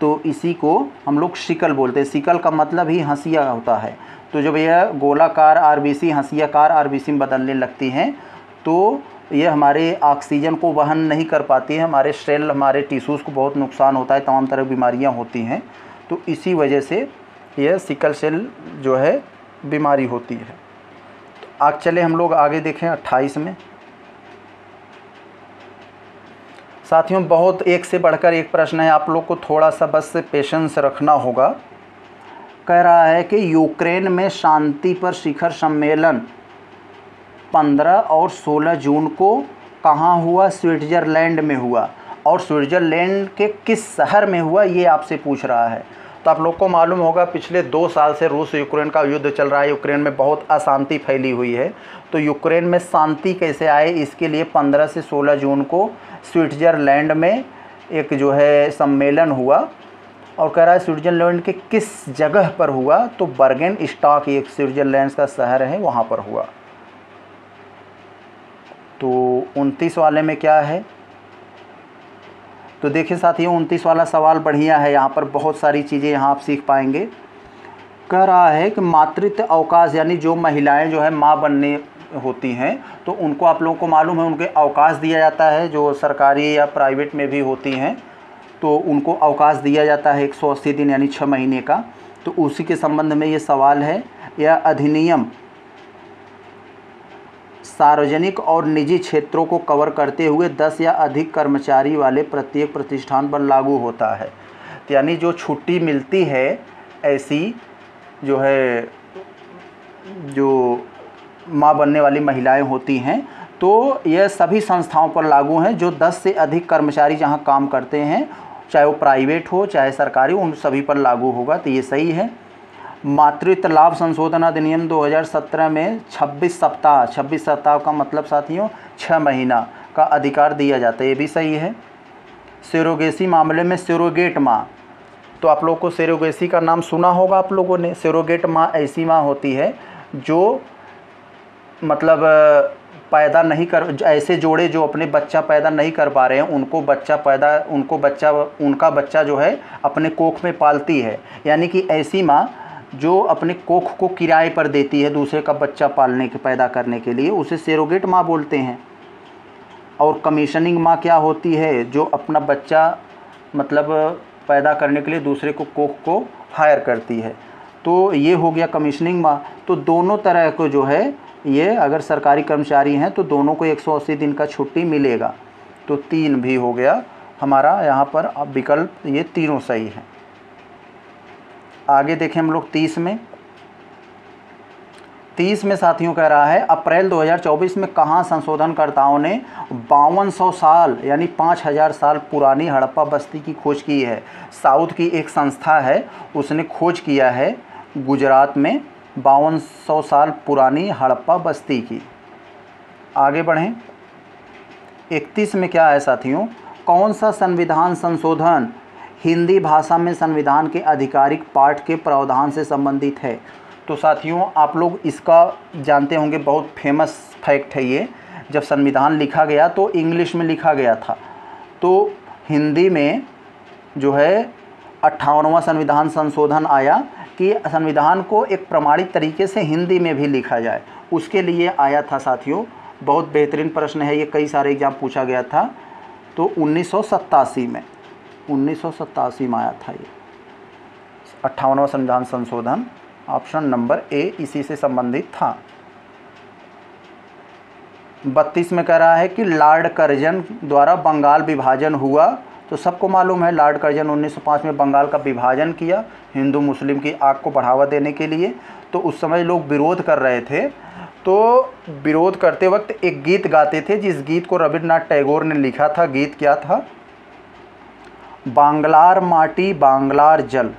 तो इसी को हम लोग शिकल बोलते हैं। शिकल का मतलब ही हंसिया होता है। तो जब यह गोलाकार आर बी सी हंसियाकार आर बी सी में बदलने लगती हैं तो ये हमारे ऑक्सीजन को वहन नहीं कर पाती है। हमारे सेल हमारे टिश्यूज़ को बहुत नुकसान होता है, तमाम तरह की बीमारियाँ होती हैं। तो इसी वजह से यह सिकल सेल जो है, बीमारी होती है। तो आज चले, हम लोग आगे देखें अट्ठाईस में। साथियों, बहुत एक से बढ़कर एक प्रश्न है। आप लोग को थोड़ा सा बस पेशेंस रखना होगा। कह रहा है कि यूक्रेन में शांति पर शिखर सम्मेलन 15 और 16 जून को कहाँ हुआ? स्विट्ज़रलैंड में हुआ। और स्विट्ज़रलैंड के किस शहर में हुआ, ये आपसे पूछ रहा है। तो आप लोग को मालूम होगा, पिछले दो साल से रूस यूक्रेन का युद्ध चल रहा है। यूक्रेन में बहुत अशांति फैली हुई है। तो यूक्रेन में शांति कैसे आए? इसके लिए 15 से 16 जून को स्विट्ज़रलैंड में एक जो है सम्मेलन हुआ। और कह रहा है स्विट्ज़रलैंड के किस जगह पर हुआ? तो बर्गेन स्टॉक एक स्विट्ज़रलैंड का शहर है, वहाँ पर हुआ। तो उनतीस वाले में क्या है? तो देखिए साथियों, उनतीस वाला सवाल बढ़िया है, यहाँ पर बहुत सारी चीज़ें यहाँ आप सीख पाएँगे। कह रहा है कि मातृत्व अवकाश, यानी जो महिलाएँ जो है माँ बनने होती हैं तो उनको आप लोगों को मालूम है, उनके अवकाश दिया जाता है, जो सरकारी या प्राइवेट में भी होती हैं। तो उनको अवकाश दिया जाता है एक सौ अस्सी दिन यानी छः महीने का। तो उसी के संबंध में ये सवाल है यह अधिनियम सार्वजनिक और निजी क्षेत्रों को कवर करते हुए 10 या अधिक कर्मचारी वाले प्रत्येक प्रतिष्ठान पर लागू होता है। तो यानी जो छुट्टी मिलती है, ऐसी जो है, जो माँ बनने वाली महिलाएँ होती हैं तो यह सभी संस्थाओं पर लागू हैं जो 10 से अधिक कर्मचारी जहाँ काम करते हैं चाहे वो प्राइवेट हो, चाहे सरकारी हो, उन सभी पर लागू होगा तो ये सही है। मातृत्व लाभ संशोधन अधिनियम 2017 में 26 सप्ताह 26 सप्ताह का मतलब साथियों छः महीना का अधिकार दिया जाता है, ये भी सही है। सेरोगेसी मामले में सेरोगेट माँ तो आप लोग को सेरोगेसी का नाम सुना होगा आप लोगों ने, सेरोगेट माँ ऐसी माँ होती है, जो मतलब पैदा नहीं कर, ऐसे जोड़े जो अपने बच्चा पैदा नहीं कर पा रहे हैं, उनको बच्चा पैदा, उनको बच्चा, उनका बच्चा जो है, अपने कोख में पालती है। यानी कि ऐसी माँ जो अपने कोख को किराए पर देती है दूसरे का बच्चा पालने के, पैदा करने के लिए, उसे सेरोगेट माँ बोलते हैं। और कमीशनिंग माँ क्या होती है? जो अपना बच्चा मतलब पैदा करने के लिए दूसरे को कोख को हायर करती है। तो ये हो गया कमीशनिंग माँ। तो दोनों तरह को जो है ये अगर सरकारी कर्मचारी हैं तो दोनों को 180 दिन का छुट्टी मिलेगा। तो तीन भी हो गया। हमारा यहाँ पर अब विकल्प ये तीनों सही हैं। आगे देखें हम लोग तीस में। तीस में साथियों कह रहा है, अप्रैल 2024 में कहाँ संशोधनकर्ताओं ने बावन सौ साल, यानी पाँच हज़ार साल पुरानी हड़प्पा बस्ती की खोज की है। साउथ की एक संस्था है, उसने खोज किया है गुजरात में। बावन सौ साल पुरानी हड़प्पा बस्ती की। आगे बढ़ें। इकतीस में क्या है साथियों? कौन सा संविधान संशोधन हिंदी भाषा में संविधान के आधिकारिक पाठ के प्रावधान से संबंधित है? तो साथियों, आप लोग इसका जानते होंगे, बहुत फ़ेमस फैक्ट है ये। जब संविधान लिखा गया तो इंग्लिश में लिखा गया था। तो हिंदी में जो है, अट्ठावनवा संविधान संशोधन आया। कि संविधान को एक प्रमाणित तरीके से हिंदी में भी लिखा जाए। उसके लिए आया था साथियों, बहुत बेहतरीन प्रश्न है, ये कई सारे एग्ज़ाम पूछा गया था। तो उन्नीस सौ सतासी में, उन्नीस सौ सत्तासी में आया था ये। अट्ठावनवा संविधान संशोधन, ऑप्शन नंबर ए, इसी से संबंधित था। बत्तीस में कह रहा है कि लॉर्ड कर्जन द्वारा बंगाल विभाजन हुआ। तो सबको मालूम है, लॉर्ड कर्जन 1905 में बंगाल का विभाजन किया हिंदू मुस्लिम की आग को बढ़ावा देने के लिए। तो उस समय लोग विरोध कर रहे थे। तो विरोध करते वक्त एक गीत गाते थे, जिस गीत को रविन्द्रनाथ टैगोर ने लिखा था। गीत क्या था? बांग्लार माटी, बांग्लार जल।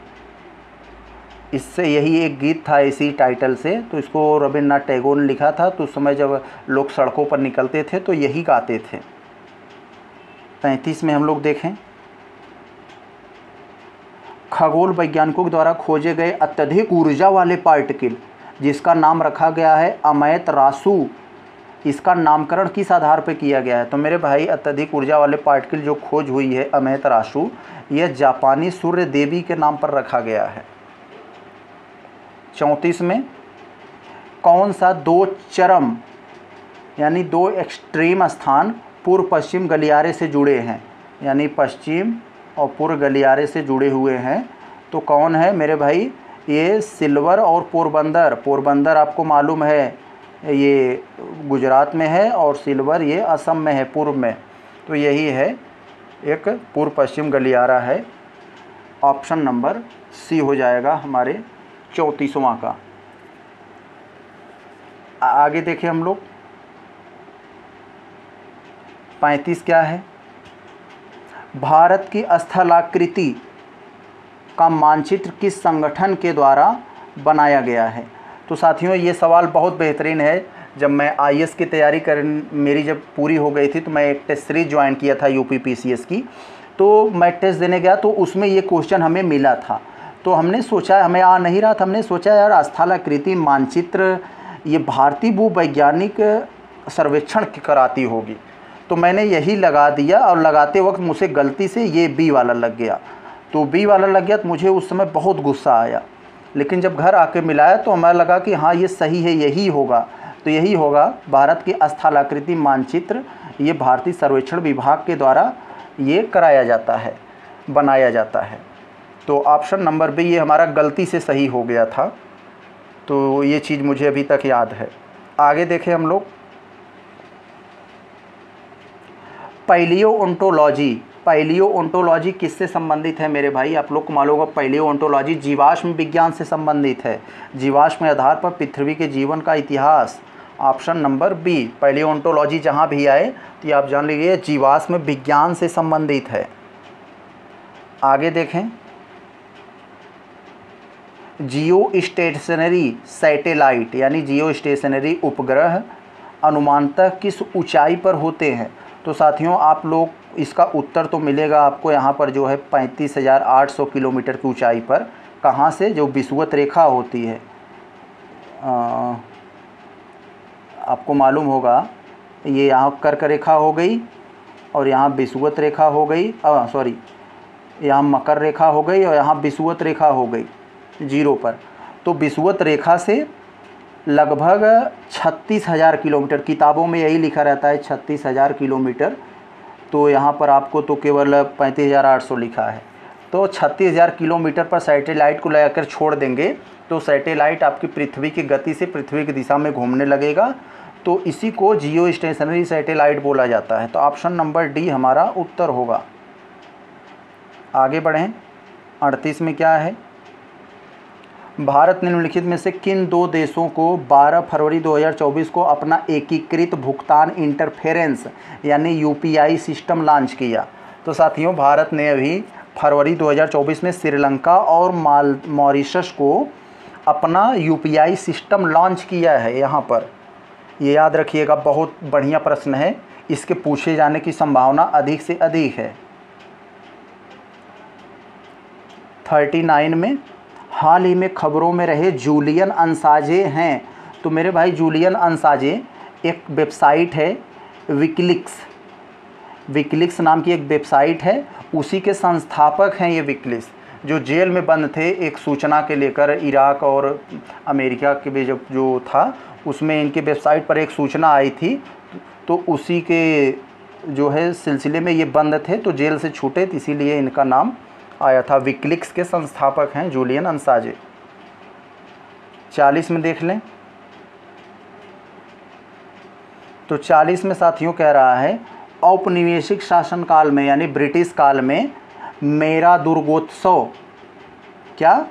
इससे यही एक गीत था इसी टाइटल से। तो इसको रविन्द्रनाथ टैगोर ने लिखा था। तो उस समय जब लोग सड़कों पर निकलते थे तो यही गाते थे। पैंतीस में हम लोग देखें। खगोल वैज्ञानिकों द्वारा खोजे गए अत्यधिक ऊर्जा वाले पार्टिकल, जिसका नाम रखा गया है अमैत रासु। इसका नामकरण किस आधार पर किया गया है? तो मेरे भाई, अत्यधिक ऊर्जा वाले पार्टिकल जो खोज हुई है अमैत रासु, यह जापानी सूर्य देवी के नाम पर रखा गया है। चौंतीस में, कौन सा दो चरम, यानी दो एक्सट्रीम स्थान पूर्व पश्चिम गलियारे से जुड़े हैं, यानी पश्चिम और पूर्व गलियारे से जुड़े हुए हैं। तो कौन है मेरे भाई? ये सिल्वर और पोरबंदर। पोरबंदर आपको मालूम है, ये गुजरात में है और सिल्वर ये असम में है, पूर्व में। तो यही है, एक पूर्व पश्चिम गलियारा है। ऑप्शन नंबर सी हो जाएगा हमारे चौंतीसवां का। आगे देखें हम लोग। पैंतीस क्या है? भारत की स्थलाकृति का मानचित्र किस संगठन के द्वारा बनाया गया है? तो साथियों, ये सवाल बहुत बेहतरीन है। जब मैं आई की तैयारी कर, मेरी जब पूरी हो गई थी तो मैं एक टेस्ट सीरीज़ ज्वाइन किया था यू पी की। तो मैं टेस्ट देने गया तो उसमें ये क्वेश्चन हमें मिला था। तो हमने सोचा, हमें आ नहीं रहा था, हमने सोचा, यार, स्थलाकृति, मानचित्र, ये भारतीय भूवैज्ञानिक सर्वेक्षण कराती होगी। तो मैंने यही लगा दिया और लगाते वक्त मुझे गलती से ये बी वाला लग गया। तो बी वाला लग गया तो मुझे उस समय बहुत गुस्सा आया। लेकिन जब घर आके मिलाया तो हमें लगा कि हाँ ये सही है, यही होगा। तो यही होगा, भारत के स्थलाकृति मानचित्र, ये भारतीय सर्वेक्षण विभाग के द्वारा ये कराया जाता है, बनाया जाता है। तो ऑप्शन नंबर बी ये हमारा गलती से सही हो गया था। तो ये चीज़ मुझे अभी तक याद है। आगे देखें हम लोग। पैलियो ओंटोलॉजी पैलियो ओंटोलॉजी किससे संबंधित है मेरे भाई? आप लोग को मालूम होगा पैलियो ओंटोलॉजी जीवाश्म विज्ञान से संबंधित है। जीवाश्म आधार पर पृथ्वी के जीवन का इतिहास। Option number B palaeontology जहाँ भी आए तो ये आप जान लीजिए, जीवाश्म विज्ञान से संबंधित है। आगे देखें। जियो स्टेशनरी सैटेलाइट, यानी जियो स्टेशनरी उपग्रह, अनुमानतः किस ऊंचाई पर होते हैं? तो साथियों आप लोग इसका उत्तर तो मिलेगा आपको यहाँ पर जो है पैंतीस हज़ार आठ सौ किलोमीटर की ऊंचाई पर। कहाँ से? जो विषुवत रेखा होती है। आ, आपको मालूम होगा ये यहाँ कर्क रेखा हो गई और यहाँ विषुवत रेखा हो गई। सॉरी यहाँ मकर रेखा हो गई और यहाँ विषुवत रेखा हो गई ज़ीरो पर। तो विषुवत रेखा से लगभग छत्तीस हज़ार किलोमीटर। किताबों में यही लिखा रहता है छत्तीस हज़ार किलोमीटर। तो यहाँ पर आपको तो केवल पैंतीस हज़ार आठ सौ लिखा है। तो छत्तीस हज़ार किलोमीटर पर सैटेलाइट को लगाकर छोड़ देंगे तो सैटेलाइट आपकी पृथ्वी की गति से पृथ्वी की दिशा में घूमने लगेगा। तो इसी को जियो स्टेशनरी सैटेलाइट बोला जाता है। तो ऑप्शन नंबर डी हमारा उत्तर होगा। आगे बढ़ें। अड़तीस में क्या है? भारत निम्नलिखित में से किन दो देशों को 12 फरवरी 2024 को अपना एकीकृत भुगतान इंटरफेरेंस, यानी यूपीआई सिस्टम लॉन्च किया? तो साथियों, भारत ने अभी फरवरी 2024 में श्रीलंका और माल, मॉरिशस को अपना यूपीआई सिस्टम लॉन्च किया है यहाँ पर। ये याद रखिएगा, बहुत बढ़िया प्रश्न है। इसके पूछे जाने की संभावना अधिक से अधिक है। थर्टी नाइन में हाल ही में खबरों में रहे जूलियन अंसाजे हैं। तो मेरे भाई, जूलियन अंसाजे एक वेबसाइट है, विकलिक्स। विकलिक्स नाम की एक वेबसाइट है, उसी के संस्थापक हैं ये विकलिक्स, जो जेल में बंद थे एक सूचना के लेकर इराक और अमेरिका के भी जब जो था, उसमें इनके वेबसाइट पर एक सूचना आई थी तो उसी के जो है सिलसिले में ये बंद थे तो जेल से छूटे, इसीलिए इनका नाम आया था। विकलिक्स के संस्थापक हैं जूलियन अंसाजे चालीस में देख लें। तो चालीस में साथियों कह रहा है, औपनिवेशिक शासनकाल में, यानी ब्रिटिश काल में, मेरा दुर्गोत्सव, क्या?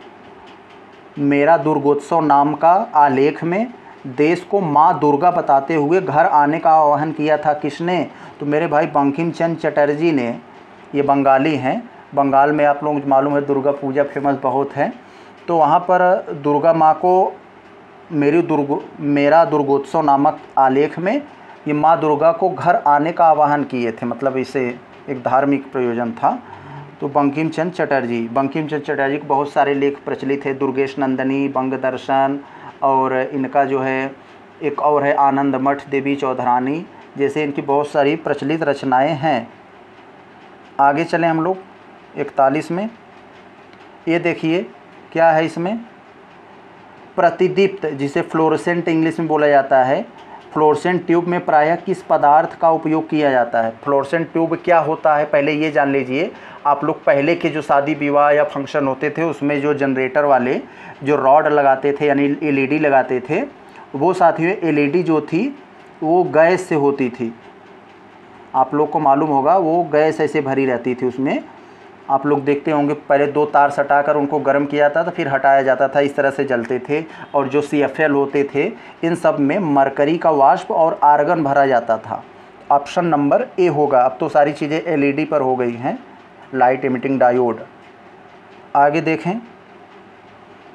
मेरा दुर्गोत्सव नाम का आलेख में देश को माँ दुर्गा बताते हुए घर आने का आह्वान किया था किसने? तो मेरे भाई बंकिम चंद चटर्जी ने। ये बंगाली हैं। बंगाल में आप लोगों मालूम है दुर्गा पूजा फ़ेमस बहुत है। तो वहाँ पर दुर्गा माँ को मेरी दुर्ग, मेरा दुर्गोत्सव नामक आलेख में ये माँ दुर्गा को घर आने का आह्वान किए थे। मतलब इसे एक धार्मिक प्रयोजन था। तो बंकिम चंद चटर्जी बंकिम चंद चटर्जी के बहुत सारे लेख प्रचलित है। दुर्गेश नंदनी, बंग दर्शन और इनका जो है, एक और है आनंद मठ, देवी चौधरानी। जैसे इनकी बहुत सारी प्रचलित रचनाएँ हैं। आगे चलें हम लोग। इकतालीस में। ये देखिए, क्या है इसमें? प्रतिदीप्त, जिसे फ्लोरोसेंट इंग्लिश में बोला जाता है। फ्लोरसेंट ट्यूब में प्रायः किस पदार्थ का उपयोग किया जाता है? फ्लोरसेंट ट्यूब क्या होता है? पहले ये जान लीजिए। आप लोग पहले के जो शादी विवाह या फ़ंक्शन होते थे, उसमें जो जनरेटर वाले जो रॉड लगाते थे, यानी एलईडी लगाते थे, वो साथियों, एलईडी जो थी, वो गैस से होती थी। आप लोग को मालूम होगा, वो गैस ऐसे भरी रहती थी उसमें। आप लोग देखते होंगे, पहले दो तार सटाकर उनको गर्म किया जाता था फिर हटाया जाता था, इस तरह से जलते थे। और जो सी एफ़ एल होते थे, इन सब में मरकरी का वाष्प और आर्गन भरा जाता था। ऑप्शन नंबर ए होगा। अब तो सारी चीज़ें एलईडी पर हो गई हैं। Light emitting diode. आगे देखें।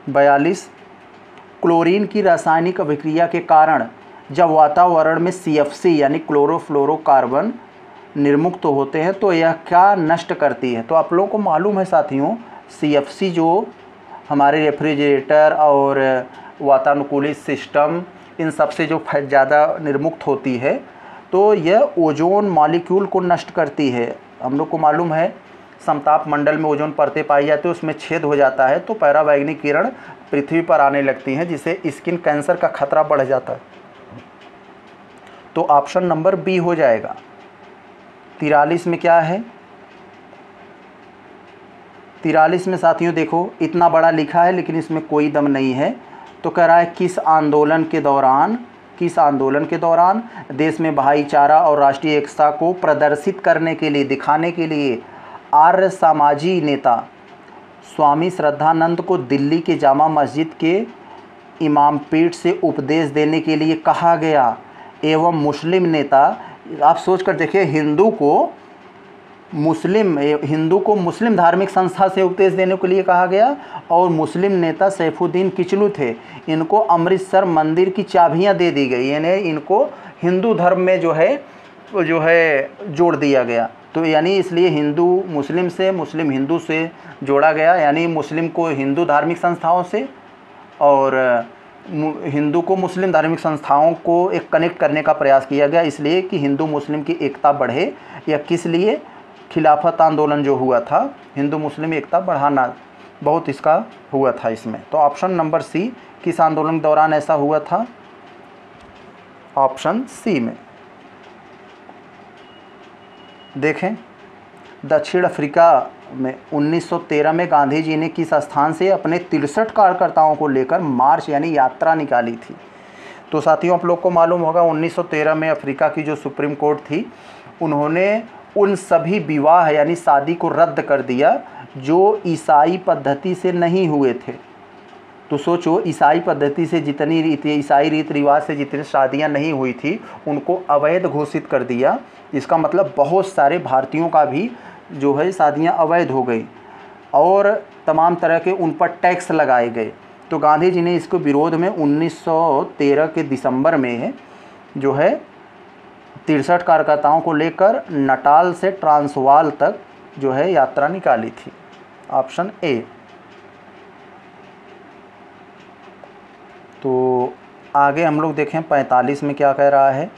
बयालीस। क्लोरीन की रासायनिक अभिक्रिया के कारण जब वातावरण में CFC यानी क्लोरोफ्लोरोकार्बन निर्मुक्त होते हैं तो यह क्या नष्ट करती है? तो आप लोगों को मालूम है साथियों सीएफसी जो हमारे रेफ्रिजरेटर और वातानुकूलित सिस्टम, इन सबसे जो ज़्यादा निर्मुक्त होती है तो यह ओजोन मॉलिक्यूल को नष्ट करती है। हम लोग को मालूम है, समताप मंडल में ओजोन परतें पाई जाती है, उसमें छेद हो जाता है तो पैरावैग्निक किरण पृथ्वी पर आने लगती हैं, जिससे स्किन कैंसर का खतरा बढ़ जाता है। तो ऑप्शन नंबर बी हो जाएगा। तिरालीस में क्या है? तिरालीस में साथियों देखो, इतना बड़ा लिखा है, लेकिन इसमें कोई दम नहीं है। तो कह रहा है, किस आंदोलन के दौरान, किस आंदोलन के दौरान देश में भाईचारा और राष्ट्रीय एकता को प्रदर्शित करने के लिए, दिखाने के लिए आर्य सामाजी नेता स्वामी श्रद्धानंद को दिल्ली के जामा मस्जिद के इमाम पीठ से उपदेश देने के लिए कहा गया, एवं मुस्लिम नेता आप सोच कर देखिए, हिंदू को मुस्लिम हिंदू को मुस्लिम धार्मिक संस्था से उपदेश देने के लिए कहा गया और मुस्लिम नेता सैफुद्दीन किचलू थे। इनको अमृतसर मंदिर की चाबियाँ दे दी गई, यानी इनको हिंदू धर्म में जो है जो है जोड़ दिया गया। तो यानी इसलिए हिंदू मुस्लिम से, मुस्लिम हिंदू से जोड़ा गया, यानी मुस्लिम को हिंदू धार्मिक संस्थाओं से और हिंदू को मुस्लिम धार्मिक संस्थाओं को एक कनेक्ट करने का प्रयास किया गया, इसलिए कि हिंदू मुस्लिम की एकता बढ़े, या किस लिए? खिलाफत आंदोलन जो हुआ था, हिंदू मुस्लिम एकता बढ़ाना, बहुत इसका हुआ था इसमें। तो ऑप्शन नंबर सी किस आंदोलन के दौरान ऐसा हुआ था? ऑप्शन सी में। देखें। दक्षिण अफ्रीका में 1913 में गांधी जी ने किस स्थान से अपने तिरसठ कार्यकर्ताओं को लेकर मार्च यानी यात्रा निकाली थी? तो साथियों, आप लोग को मालूम होगा 1913 में अफ्रीका की जो सुप्रीम कोर्ट थी, उन्होंने उन सभी विवाह यानी शादी को रद्द कर दिया, जो ईसाई पद्धति से नहीं हुए थे। तो सोचो, ईसाई पद्धति से जितनी रीति, ईसाई रीति रिवाज से जितनी शादियाँ नहीं हुई थी, उनको अवैध घोषित कर दिया। इसका मतलब बहुत सारे भारतीयों का भी जो है, शादियाँ अवैध हो गई और तमाम तरह के उन पर टैक्स लगाए गए। तो गांधी जी ने इसको विरोध में 1913 के दिसंबर में जो है, तिरसठ कार्यकर्ताओं को लेकर नटाल से ट्रांसवाल तक जो है, यात्रा निकाली थी। Option A. तो आगे हम लोग देखें 45 में क्या कह रहा है।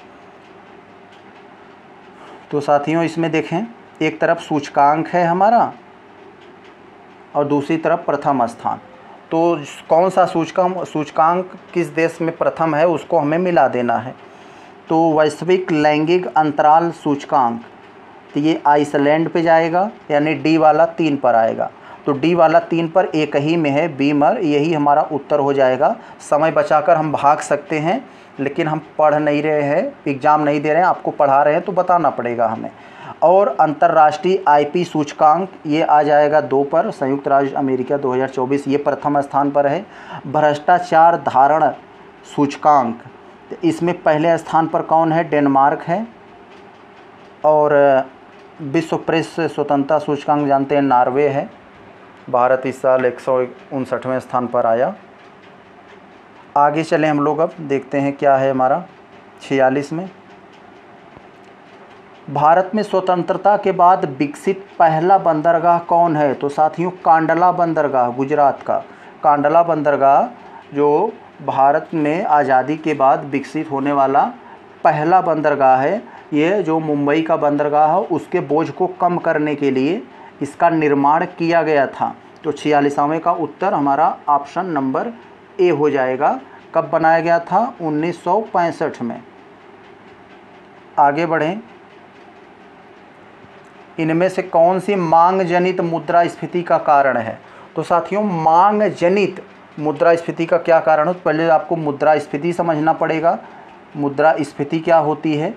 तो साथियों, इसमें देखें एक तरफ़ सूचकांक है हमारा और दूसरी तरफ़ प्रथम स्थान। तो कौन सा सूचकांक सूचकांक किस देश में प्रथम है, उसको हमें मिला देना है। तो वैश्विक लैंगिक अंतराल सूचकांक तो ये आइसलैंड पे जाएगा, यानी डी वाला तीन पर आएगा। तो डी वाला तीन पर एक ही में है, बीमर, यही हमारा उत्तर हो जाएगा। समय बचाकर हम भाग सकते हैं, लेकिन हम पढ़ नहीं रहे हैं, एग्ज़ाम नहीं दे रहे हैं, आपको पढ़ा रहे हैं तो बताना पड़ेगा हमें। और अंतर्राष्ट्रीय आईपी सूचकांक, ये आ जाएगा दो पर। संयुक्त राज्य अमेरिका 2024 ये प्रथम स्थान पर है। भ्रष्टाचार धारण सूचकांक तो इसमें पहले स्थान पर कौन है? डेनमार्क है। और विश्व प्रेस स्वतंत्रता सूचकांक जानते हैं, नार्वे है। भारत इस साल एक स्थान पर आया। आगे चलें हम लोग अब, देखते हैं क्या है हमारा छियालीस में। भारत में स्वतंत्रता के बाद विकसित पहला बंदरगाह कौन है? तो साथियों, कांडला बंदरगाह, गुजरात का। कांडला बंदरगाह, जो भारत में आज़ादी के बाद विकसित होने वाला पहला बंदरगाह है, ये जो मुंबई का बंदरगाह है, उसके बोझ को कम करने के लिए इसका निर्माण किया गया था। तो छियालीसवें का उत्तर हमारा ऑप्शन नंबर ए हो जाएगा। कब बनाया गया था? उन्नीस सौ पैंसठ में। आगे बढ़ें। इनमें से कौन सी मांग जनित मुद्रास्फीति का कारण है? तो साथियों मांग जनित मुद्रास्फीति का क्या कारण है? तो पहले आपको मुद्रास्फीति समझना पड़ेगा। मुद्रास्फीति क्या होती है?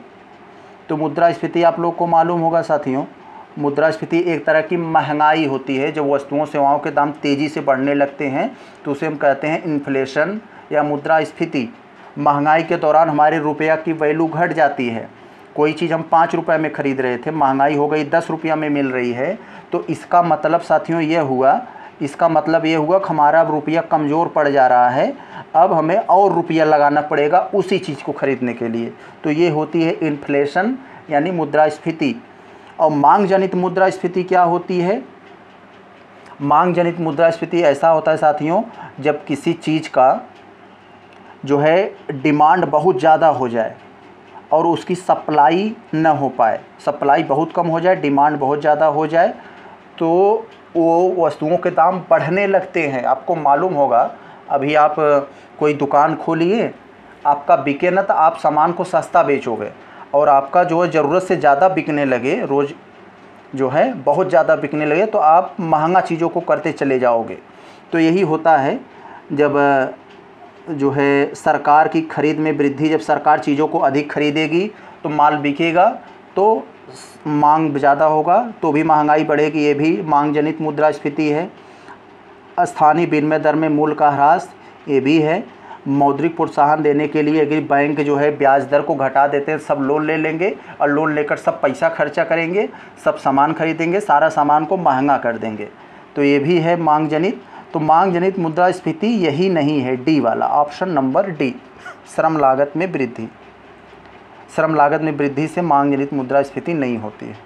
तो मुद्रास्फीति आप लोग को मालूम होगा साथियों मुद्रास्फीति एक तरह की महँगाई होती है। जब वस्तुओं, सेवाओं के दाम तेज़ी से बढ़ने लगते हैं तो उसे हम कहते हैं इन्फ्लेशन या मुद्रास्फीति महँगाई के दौरान हमारे रुपया की वैल्यू घट जाती है। कोई चीज़ हम पाँच रुपये में ख़रीद रहे थे, महँगाई हो गई, दस रुपया में मिल रही है तो इसका मतलब साथियों ये हुआ, इसका मतलब ये हुआ कि हमारा रुपया कमज़ोर पड़ जा रहा है, अब हमें और रुपया लगाना पड़ेगा उसी चीज़ को ख़रीदने के लिए। तो ये होती है इन्फ्लेशन, यानी मुद्रास्फीति और मांग जनित मुद्रास्फीति क्या होती है? मांग जनित मुद्रास्फीति ऐसा होता है साथियों, जब किसी चीज़ का जो है डिमांड बहुत ज़्यादा हो जाए और उसकी सप्लाई न हो पाए। सप्लाई बहुत कम हो जाए, डिमांड बहुत ज़्यादा हो जाए तो वो वस्तुओं के दाम बढ़ने लगते हैं। आपको मालूम होगा, अभी आप कोई दुकान खोलिए, आपका बिके ना तो आप सामान को सस्ता बेचोगे और आपका जो है ज़रूरत से ज़्यादा बिकने लगे, रोज़ जो है बहुत ज़्यादा बिकने लगे तो आप महँगा चीज़ों को करते चले जाओगे। तो यही होता है, जब जो है सरकार की ख़रीद में वृद्धि, जब सरकार चीज़ों को अधिक खरीदेगी तो माल बिकेगा तो मांग ज़्यादा होगा तो भी महँगाई बढ़ेगी, ये भी मांग जनित मुद्रास्फीति है। स्थानीय विनिमय दर में मूल का ह्रास, ये भी है। मौद्रिक प्रोत्साहन देने के लिए अगर बैंक जो है ब्याज दर को घटा देते हैं, सब लोन ले लेंगे और लोन लेकर सब पैसा खर्चा करेंगे, सब सामान खरीदेंगे, सारा सामान को महँगा कर देंगे। तो ये भी है मांग जनित तो मांग जनित मुद्रास्फीति यही नहीं है, डी वाला। ऑप्शन नंबर डी, श्रम लागत में वृद्धि। श्रम लागत में वृद्धि से मांग जनित मुद्रास्फीति नहीं होती है।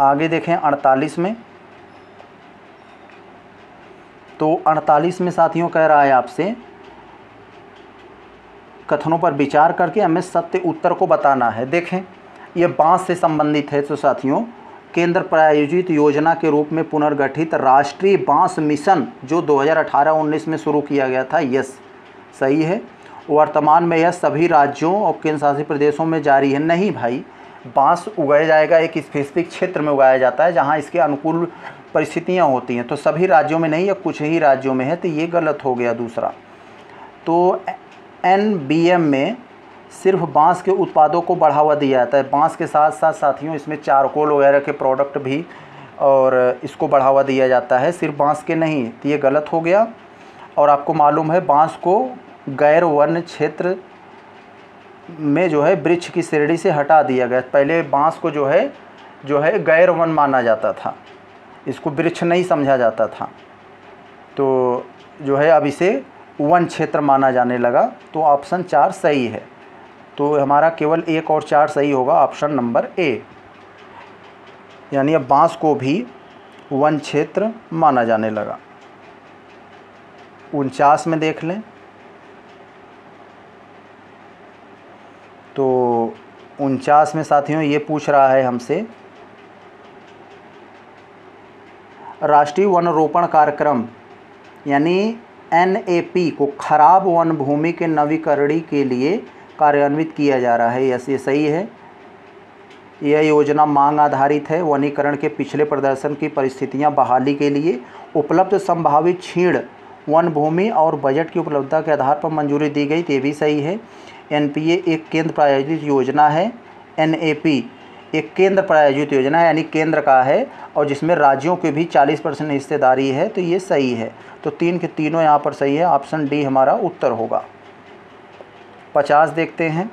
आगे देखें अड़तालीस में। तो अड़तालीस में साथियों कह रहा है आपसे, कथनों पर विचार करके हमें सत्य उत्तर को बताना है। देखें यह बाँस से संबंधित है तो साथियों केंद्र प्रायोजित योजना के रूप में पुनर्गठित राष्ट्रीय बाँस मिशन, जो 2018-19 में शुरू किया गया था, यस, सही है। वर्तमान में यह सभी राज्यों और केंद्र शासित प्रदेशों में जारी है। नहीं भाई, बाँस उगाया जाएगा एक स्पेसिफिक क्षेत्र में उगाया जाता है, जहाँ इसके अनुकूल परिस्थितियाँ होती हैं। तो सभी राज्यों में नहीं, या कुछ ही राज्यों में है तो ये गलत हो गया दूसरा। तो एनबीएम में सिर्फ़ बाँस के उत्पादों को बढ़ावा दिया जाता है। बाँस के साथ साथ साथियों, इसमें चारकोल वगैरह के प्रोडक्ट भी और इसको बढ़ावा दिया जाता है। सिर्फ़ बाँस के नहीं तो ये गलत हो गया। और आपको मालूम है, बाँस को गैर वन क्षेत्र में जो है, वृक्ष की श्रेणी से हटा दिया गया। पहले बाँस को जो है जो है गैर वन माना जाता था। इसको वृक्ष नहीं समझा जाता था। तो जो है, अब इसे वन क्षेत्र माना जाने लगा। तो ऑप्शन चार सही है। तो हमारा केवल एक और चार सही होगा ऑप्शन नंबर ए यानी अब बाँस को भी वन क्षेत्र माना जाने लगा। उनचास में देख लें। तो उनचास में साथियों, ये पूछ रहा है हमसे, राष्ट्रीय वन रोपण कार्यक्रम, यानी एनएपी को खराब वन भूमि के नवीकरणी के लिए कार्यान्वित किया जा रहा है, यस, ये सही है। यह योजना मांग आधारित है, वनीकरण के पिछले प्रदर्शन की परिस्थितियाँ बहाली के लिए उपलब्ध संभावित छीण वन भूमि और बजट की उपलब्धता के आधार पर मंजूरी दी गई, ये भी सही है। एनपीए एक केंद्र प्रायोजित योजना है, एनएपी एक केंद्र प्रायोजित योजना यानी केंद्र का है, और जिसमें राज्यों के भी 40 परसेंट हिस्सेदारी है तो ये सही है। तो तीन के तीनों यहाँ पर सही है, ऑप्शन डी हमारा उत्तर होगा। पचास देखते हैं।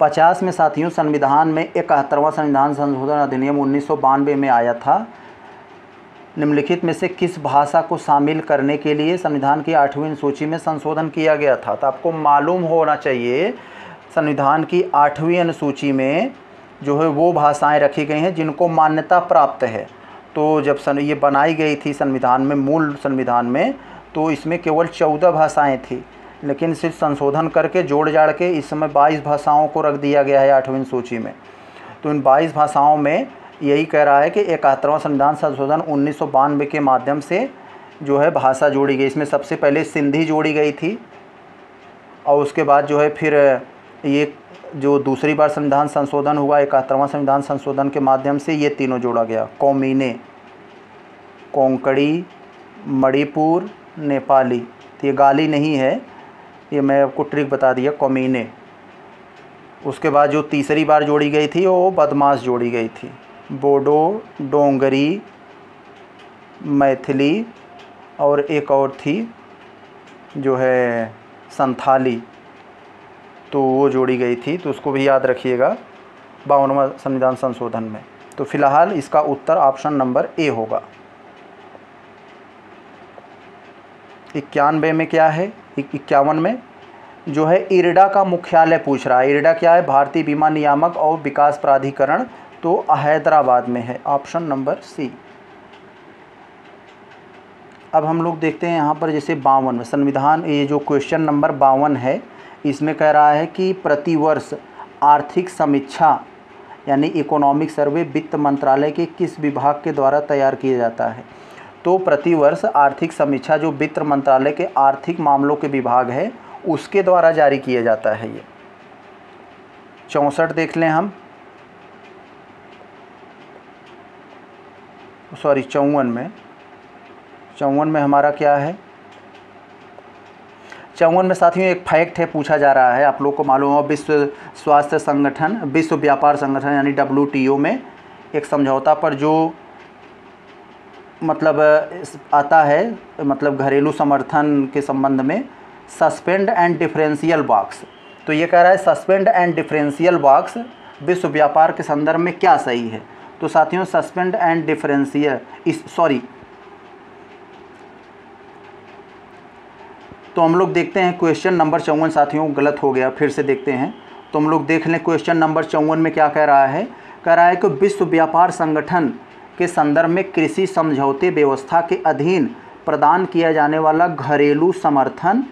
पचास में साथियों, संविधान में इकहत्तरवां संविधान संशोधन अधिनियम उन्नीस सौ बानवे में आया था। निम्नलिखित में से किस भाषा को शामिल करने के लिए संविधान की आठवीं सूची में संशोधन किया गया था? तो आपको मालूम होना चाहिए, संविधान की आठवीं अनुसूची में जो है वो भाषाएँ रखी गई हैं जिनको मान्यता प्राप्त है। तो जब सन, ये बनाई गई थी संविधान में, मूल संविधान में तो इसमें केवल चौदह भाषाएँ थी। लेकिन सिर्फ़ संशोधन करके जोड़ जाड़ के इस समय बाईस भाषाओं को रख दिया गया है आठवीं सूची में। तो इन बाईस भाषाओं में यही कह रहा है कि इकहत्तरवां संविधान संशोधन उन्नीस सौ बानवे के माध्यम से जो है भाषा जोड़ी गई। इसमें सबसे पहले सिंधी जोड़ी गई थी और उसके बाद जो है फिर ये जो दूसरी बार संविधान संशोधन हुआ इकहत्तरवां संविधान संशोधन के माध्यम से ये तीनों जोड़ा गया। कौमीने कोंकड़ी मणिपुर, नेपाली। तो ये गाली नहीं है। ये मैं आपको ट्रिक बता दिया कौमीने उसके बाद जो तीसरी बार जोड़ी गई थी, वो बदमाश जोड़ी गई थी। बोडो, डोंगरी, मैथिली और एक और थी, जो है संथाली। तो वो जोड़ी गई थी तो उसको भी याद रखिएगा, बावनवा संविधान संशोधन में। तो फ़िलहाल इसका उत्तर ऑप्शन नंबर ए होगा। इक्यानवे में क्या है? इक्यावन में जो है इरडा का मुख्यालय पूछ रहा है। इरडा क्या है? भारतीय बीमा नियामक और विकास प्राधिकरण तो हैदराबाद में है। Option number C. अब हम लोग देखते हैं यहाँ पर जैसे बावन में। संविधान, ये जो क्वेश्चन नंबर बावन है, इसमें कह रहा है कि प्रतिवर्ष आर्थिक समीक्षा, यानी इकोनॉमिक सर्वे वित्त मंत्रालय के किस विभाग के द्वारा तैयार किया जाता है? तो प्रतिवर्ष आर्थिक समीक्षा, जो वित्त मंत्रालय के आर्थिक मामलों के विभाग है, उसके द्वारा जारी किया जाता है ये। चौंसठ देख लें हम। सॉरी, चौवन में। चौवन में हमारा क्या है? चौवन में साथियों, एक फैक्ट है, पूछा जा रहा है, आप लोग को मालूम हो विश्व स्वास्थ्य संगठन, विश्व व्यापार संगठन, यानी डब्ल्यूटीओ में एक समझौता पर जो मतलब आता है मतलब घरेलू समर्थन के संबंध में सस्पेंड एंड डिफरेंशियल बॉक्स तो ये कह रहा है सस्पेंड एंड डिफरेंशियल बॉक्स विश्व व्यापार के संदर्भ में क्या सही है? तो साथियों सस्पेंड एंड डिफरेंशियल इस सॉरी तो हम लोग देखते हैं क्वेश्चन नंबर चौवन साथियों, गलत हो गया, फिर से देखते हैं। तो हम लोग देख लें क्वेश्चन नंबर चौवन में क्या कह रहा है? कह रहा है कि विश्व व्यापार संगठन के संदर्भ में कृषि समझौते व्यवस्था के अधीन प्रदान किया जाने वाला घरेलू समर्थन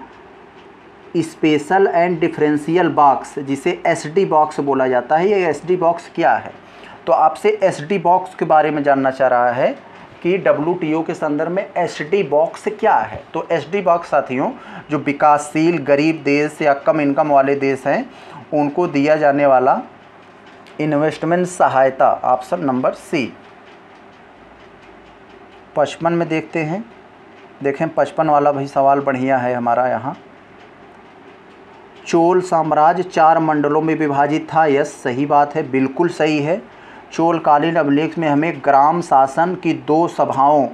स्पेशल एंड डिफरेंशियल बॉक्स, जिसे एस डी बॉक्स बोला जाता है। ये एस डी बॉक्स क्या है? तो आपसे एस डी बॉक्स के बारे में जानना चाह रहा है कि डब्ल्यू के संदर्भ में एस डी बॉक्स क्या है? तो एस डी बॉक्स साथियों, जो विकासशील, गरीब देश या कम इनकम वाले देश हैं, उनको दिया जाने वाला इन्वेस्टमेंट सहायता ऑप्शन नंबर सी पचपन में देखते हैं। देखें, पचपन वाला भाई सवाल बढ़िया है हमारा यहाँ। चोल साम्राज्य चार मंडलों में विभाजित था। यस, सही बात है, बिल्कुल सही है। चोलकालीन अभिलेख में हमें ग्राम शासन की दो सभाओं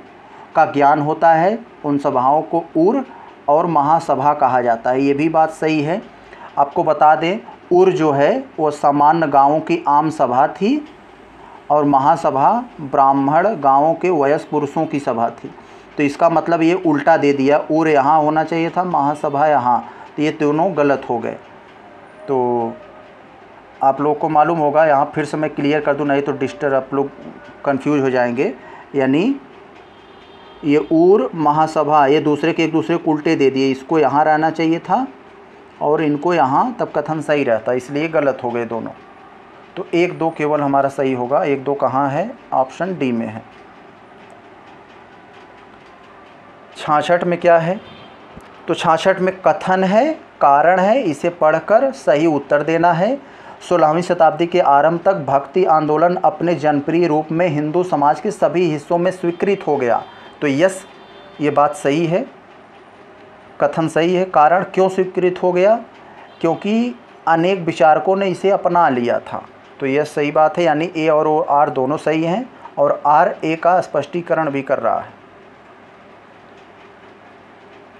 का ज्ञान होता है। उन सभाओं को उर और महासभा कहा जाता है। ये भी बात सही है। आपको बता दें, उर जो है, वो सामान्य गाँवों की आम सभा थी। और महासभा ब्राह्मण गाँवों के वयस्क पुरुषों की सभा थी। तो इसका मतलब ये उल्टा दे दिया, उर यहाँ होना चाहिए था, महासभा यहाँ। तो ये दोनों गलत हो गए। तो आप लोग को मालूम होगा, यहाँ फिर से मैं क्लियर कर दूँ, नहीं तो डिस्टर आप लोग कन्फ्यूज़ हो जाएँगे। यानी ये उर, महासभा, ये दूसरे के एक दूसरे को उल्टे दे दिए। इसको यहाँ रहना चाहिए था और इनको यहाँ तब कथन सही रहता, इसलिए गलत हो गए दोनों। तो एक दो केवल हमारा सही होगा। एक दो कहाँ है? ऑप्शन डी में है। छाछठ में क्या है? तो छाछठ में कथन है, कारण है, इसे पढ़कर सही उत्तर देना है। सोलहवीं शताब्दी के आरंभ तक भक्ति आंदोलन अपने जनप्रिय रूप में हिंदू समाज के सभी हिस्सों में स्वीकृत हो गया। तो यस, ये बात सही है। कथन सही है। कारण क्यों स्वीकृत हो गया? क्योंकि अनेक विचारकों ने इसे अपना लिया था। तो यह सही बात है, यानी ए और ओ आर दोनों सही हैं और आर ए का स्पष्टीकरण भी कर रहा है।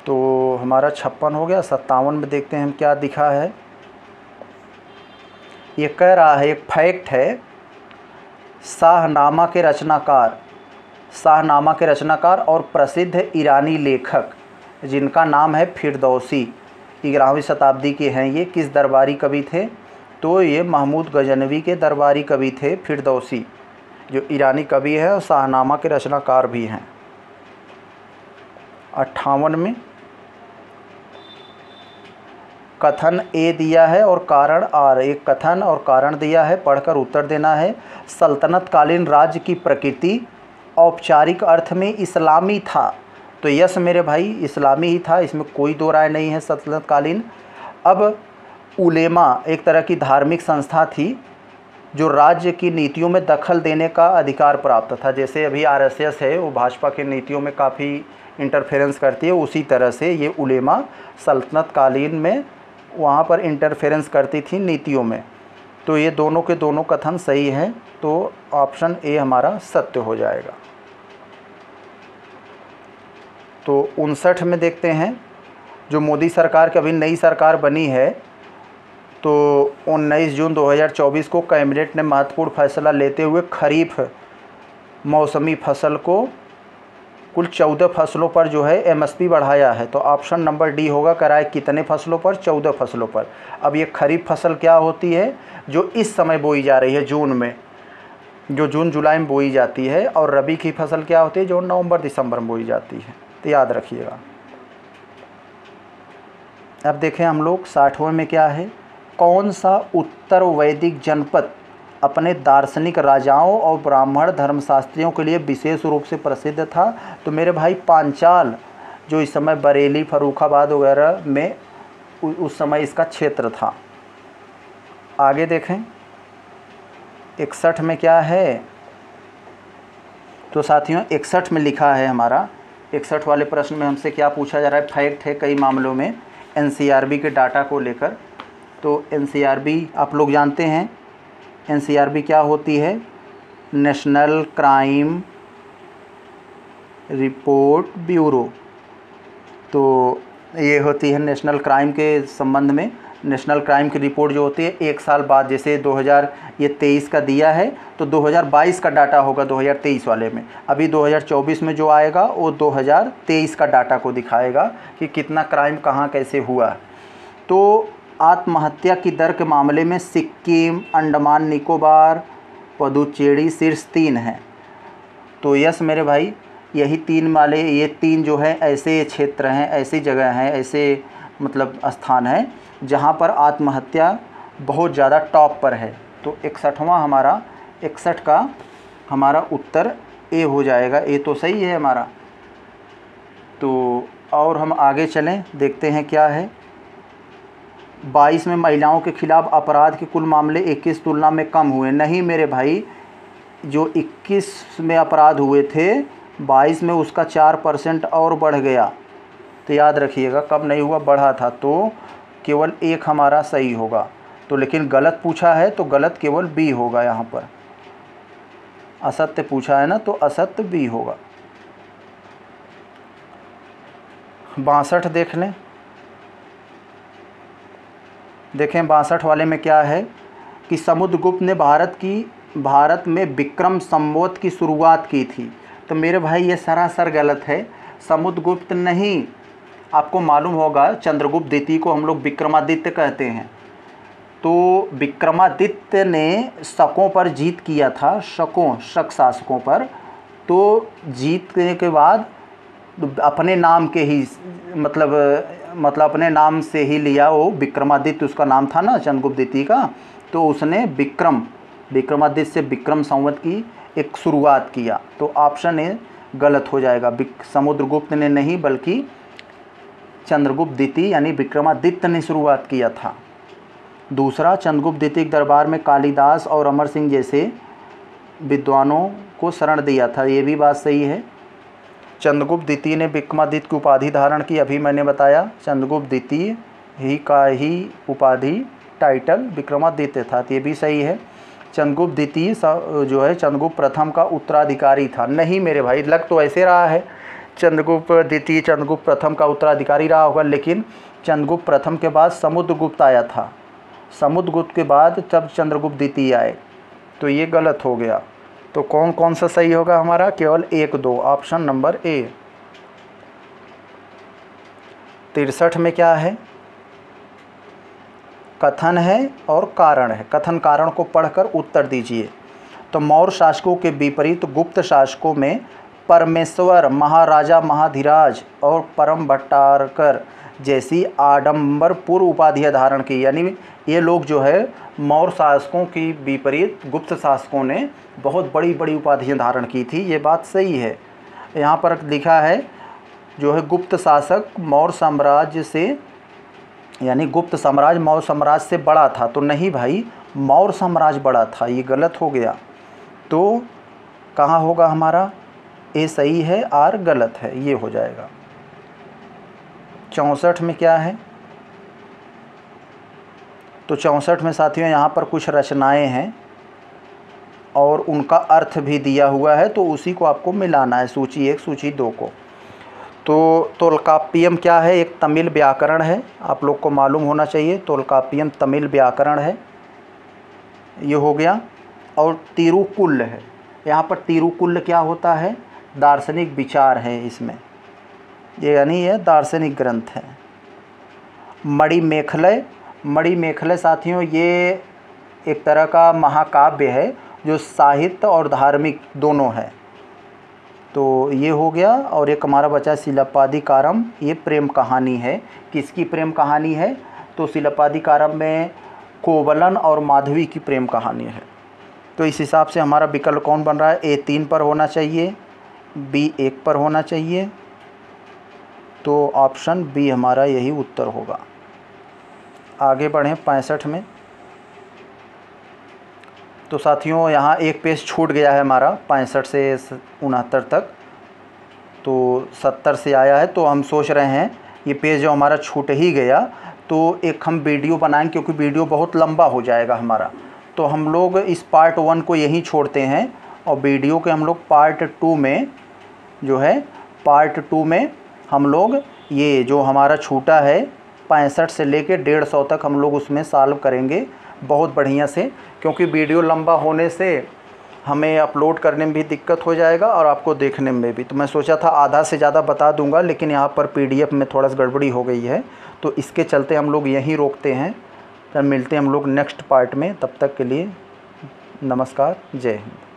तो हमारा छप्पन हो गया, सत्तावन में देखते हैं हम क्या दिखा है। ये कह रहा है, एक फैक्ट है, शाहनामा के रचनाकार, शाहनामा के रचनाकार और प्रसिद्ध ईरानी लेखक, जिनका नाम है फिरदौसी, ग्यारहवीं शताब्दी के हैं ये, किस दरबारी कवि थे? तो ये महमूद गजनवी के दरबारी कवि थे फिरदौसी, जो ईरानी कवि है और शाहनामा के रचनाकार भी हैं। अट्ठावन में कथन ए दिया है और कारण आर, एक कथन और कारण दिया है, पढ़कर उत्तर देना है। सल्तनत कालीन राज्य की प्रकृति, औपचारिक अर्थ में इस्लामी था। तो यस मेरे भाई, इस्लामी ही था, इसमें कोई दो राय नहीं है सल्तनत कालीन अब उलेमा एक तरह की धार्मिक संस्था थी, जो राज्य की नीतियों में दखल देने का अधिकार प्राप्त था। जैसे अभी आरएसएस है, वो भाजपा के नीतियों में काफ़ी इंटरफेरेंस करती है, उसी तरह से ये उलेमा सल्तनत कालीन में वहाँ पर इंटरफेरेंस करती थी नीतियों में। तो ये दोनों के दोनों कथन सही हैं तो ऑप्शन ए हमारा सत्य हो जाएगा। तो उनसठ में देखते हैं, जो मोदी सरकार की अभी नई सरकार बनी है तो 19 जून 2024 को कैबिनेट ने महत्वपूर्ण फैसला लेते हुए खरीफ मौसमी फ़सल को कुल चौदह फ़सलों पर जो है एमएसपी बढ़ाया है। तो ऑप्शन नंबर डी होगा, कराए कितने फ़सलों पर? चौदह फ़सलों पर। अब ये खरीफ फ़सल क्या होती है? जो इस समय बोई जा रही है, जून में। जो जून जुलाई में बोई जाती है और रबी की फ़सल क्या होती है? जो नवंबर दिसंबर में बोई जाती है। तो याद रखिएगा। अब देखें हम लोग साठवें में क्या है? कौन सा उत्तर वैदिक जनपद अपने दार्शनिक राजाओं और ब्राह्मण धर्मशास्त्रियों के लिए विशेष रूप से प्रसिद्ध था? तो मेरे भाई पांचाल, जो इस समय बरेली फरुखाबाद वगैरह में उस समय इसका क्षेत्र था। आगे देखें। इकसठ में क्या है? तो साथियों, इकसठ में लिखा है हमारा। इकसठ वाले प्रश्न में हमसे क्या पूछा जा रहा है? फैक्ट है कई मामलों में। एन के डाटा को लेकर। तो एनसीआरबी आप लोग जानते हैं। एनसीआरबी क्या होती है? नेशनल क्राइम रिपोर्ट ब्यूरो तो ये होती है नेशनल क्राइम के संबंध में। नेशनल क्राइम की रिपोर्ट जो होती है, एक साल बाद जैसे 2000 ये 23 का दिया है तो 2022 का डाटा होगा 2023 वाले में। अभी 2024 में जो आएगा, वो 2023 का डाटा को दिखाएगा कि कितना क्राइम कहाँ कैसे हुआ। तो आत्महत्या की दर के मामले में सिक्किम, अंडमान, निकोबार, पदुचेरी शीर्ष तीन हैं। तो यस मेरे भाई, यही तीन वाले ये तीन जो है, ऐसे क्षेत्र हैं, ऐसी जगह हैं, ऐसे मतलब स्थान हैं, जहाँ पर आत्महत्या बहुत ज़्यादा टॉप पर है। तो इकसठवां हमारा, इकसठ का हमारा उत्तर ए हो जाएगा। ए तो सही है हमारा। तो और हम आगे चलें, देखते हैं क्या है। बाईस में महिलाओं के खिलाफ अपराध के कुल मामले इक्कीस तुलना में कम हुए। नहीं, मेरे भाई, जो इक्कीस में अपराध हुए थे, बाईस में उसका चार परसेंट और बढ़ गया। तो याद रखिएगा, कब नहीं हुआ, बढ़ा था तो केवल एक हमारा सही होगा। तो लेकिन गलत पूछा है तो गलत केवल बी होगा यहाँ पर। असत्य पूछा है ना तो असत्य बी होगा। बासठ देख लें देखें, बासठ वाले में क्या है कि समुद्रगुप्त ने भारत की, भारत में विक्रम संवोत की शुरुआत की थी। तो मेरे भाई, ये सरासर गलत है। समुद्रगुप्त नहीं। आपको मालूम होगा, चंद्रगुप्त द्वितीय को हम लोग विक्रमादित्य कहते हैं। तो विक्रमादित्य ने शकों पर जीत किया था, शकों शक शासकों पर। तो जीतने के बाद अपने नाम के ही मतलब मतलब अपने नाम से ही लिया वो विक्रमादित्य, उसका नाम था ना चंद्रगुप्त द्वितीय का तो उसने विक्रम, विक्रमादित्य से विक्रम संवत की एक शुरुआत किया। तो ऑप्शन ए गलत हो जाएगा। समुद्रगुप्त ने नहीं, बल्कि चंद्रगुप्त द्वितीय यानी विक्रमादित्य ने शुरुआत किया था। दूसरा, चंद्रगुप्त द्वितीय दरबार में कालिदास और अमर सिंह जैसे विद्वानों को शरण दिया था। ये भी बात सही है। चंद्रगुप्त द्वितीय ने विक्रमादित्य की उपाधि धारण की, अभी मैंने बताया, चंद्रगुप्त द्वितीय ही का ही उपाधि टाइटल विक्रमादित्य था तो ये भी सही है। चंद्रगुप्त द्वितीय जो है, चंद्रगुप्त प्रथम का उत्तराधिकारी था। नहीं मेरे भाई, लग तो ऐसे रहा है, चंद्रगुप्त द्वितीय, चंद्रगुप्त प्रथम का उत्तराधिकारी रहा होगा, लेकिन चंद्रगुप्त प्रथम के बाद समुद्रगुप्त आया था। समुद्रगुप्त के बाद जब चंद्रगुप्त द्वितीय आए तो ये गलत हो गया। तो कौन कौन सा सही होगा हमारा? केवल एक, दो। Option number A. तिरसठ में क्या है? कथन है और कारण है। कथन कारण को पढ़कर उत्तर दीजिए। तो मौर्य शासकों के विपरीत गुप्त शासकों में परमेश्वर, महाराजा, महाधिराज और परम भट्टारकर जैसी आडंबरपूर्व उपाधियाँ धारण की, यानी ये लोग जो है, मौर्य शासकों की विपरीत, गुप्त शासकों ने बहुत बड़ी बड़ी उपाधियाँ धारण की थी। ये बात सही है। यहाँ पर लिखा है, जो है गुप्त शासक मौर्य साम्राज्य से, यानी गुप्त साम्राज्य मौर्य साम्राज्य से बड़ा था। तो नहीं भाई, मौर्य साम्राज्य बड़ा था, ये गलत हो गया। तो कहाँ होगा हमारा? ए सही है, आर गलत है, ये हो जाएगा। चौंसठ में क्या है? तो चौंसठ में साथियों, यहाँ पर कुछ रचनाएँ हैं और उनका अर्थ भी दिया हुआ है तो उसी को आपको मिलाना है, सूची एक, सूची दो को। तो तोलकाप्पियम क्या है? एक तमिल व्याकरण है, आप लोग को मालूम होना चाहिए, तोलकाप्पियम तमिल व्याकरण है। ये हो गया, और तिरुकुल है। यहाँ पर तिरुकुल क्या होता है? दार्शनिक विचार है इसमें। ये यानी ये दार्शनिक ग्रंथ है। मणि मेखलय मणि मेखलय साथियों, ये एक तरह का महाकाव्य है जो साहित्य और धार्मिक दोनों है। तो ये हो गया और एक हमारा बचा शिलपादिकारम। ये प्रेम कहानी है। किसकी प्रेम कहानी है? तो शिलपादिकारम में कोवलन और माधवी की प्रेम कहानी है। तो इस हिसाब से हमारा विकल्प कौन बन रहा है? ए तीन पर होना चाहिए, बी एक पर होना चाहिए। तो ऑप्शन बी हमारा यही उत्तर होगा। आगे बढ़ें पैंसठ में। तो साथियों, यहाँ एक पेज छूट गया है हमारा, पैंसठ से उनहत्तर तक। तो सत्तर से आया है तो हम सोच रहे हैं, ये पेज जो हमारा छूट ही गया तो एक हम वीडियो बनाएँगे क्योंकि वीडियो बहुत लंबा हो जाएगा हमारा। तो हम लोग इस पार्ट वन को यहीं छोड़ते हैं, और वीडियो के हम लोग पार्ट टू में जो है, पार्ट टू में हम लोग ये जो हमारा छूटा है पैंसठ से लेके डेढ़ सौ तक हम लोग उसमें सॉल्व करेंगे बहुत बढ़िया से, क्योंकि वीडियो लंबा होने से हमें अपलोड करने में भी दिक्कत हो जाएगा और आपको देखने में भी। तो मैं सोचा था आधा से ज़्यादा बता दूँगा, लेकिन यहाँ पर पीडीएफ में थोड़ा सा गड़बड़ी हो गई है। तो इसके चलते हम लोग यहीं रोकते हैं। जब मिलते हैं हम लोग नेक्स्ट पार्ट में। तब तक के लिए नमस्कार, जय हिंद।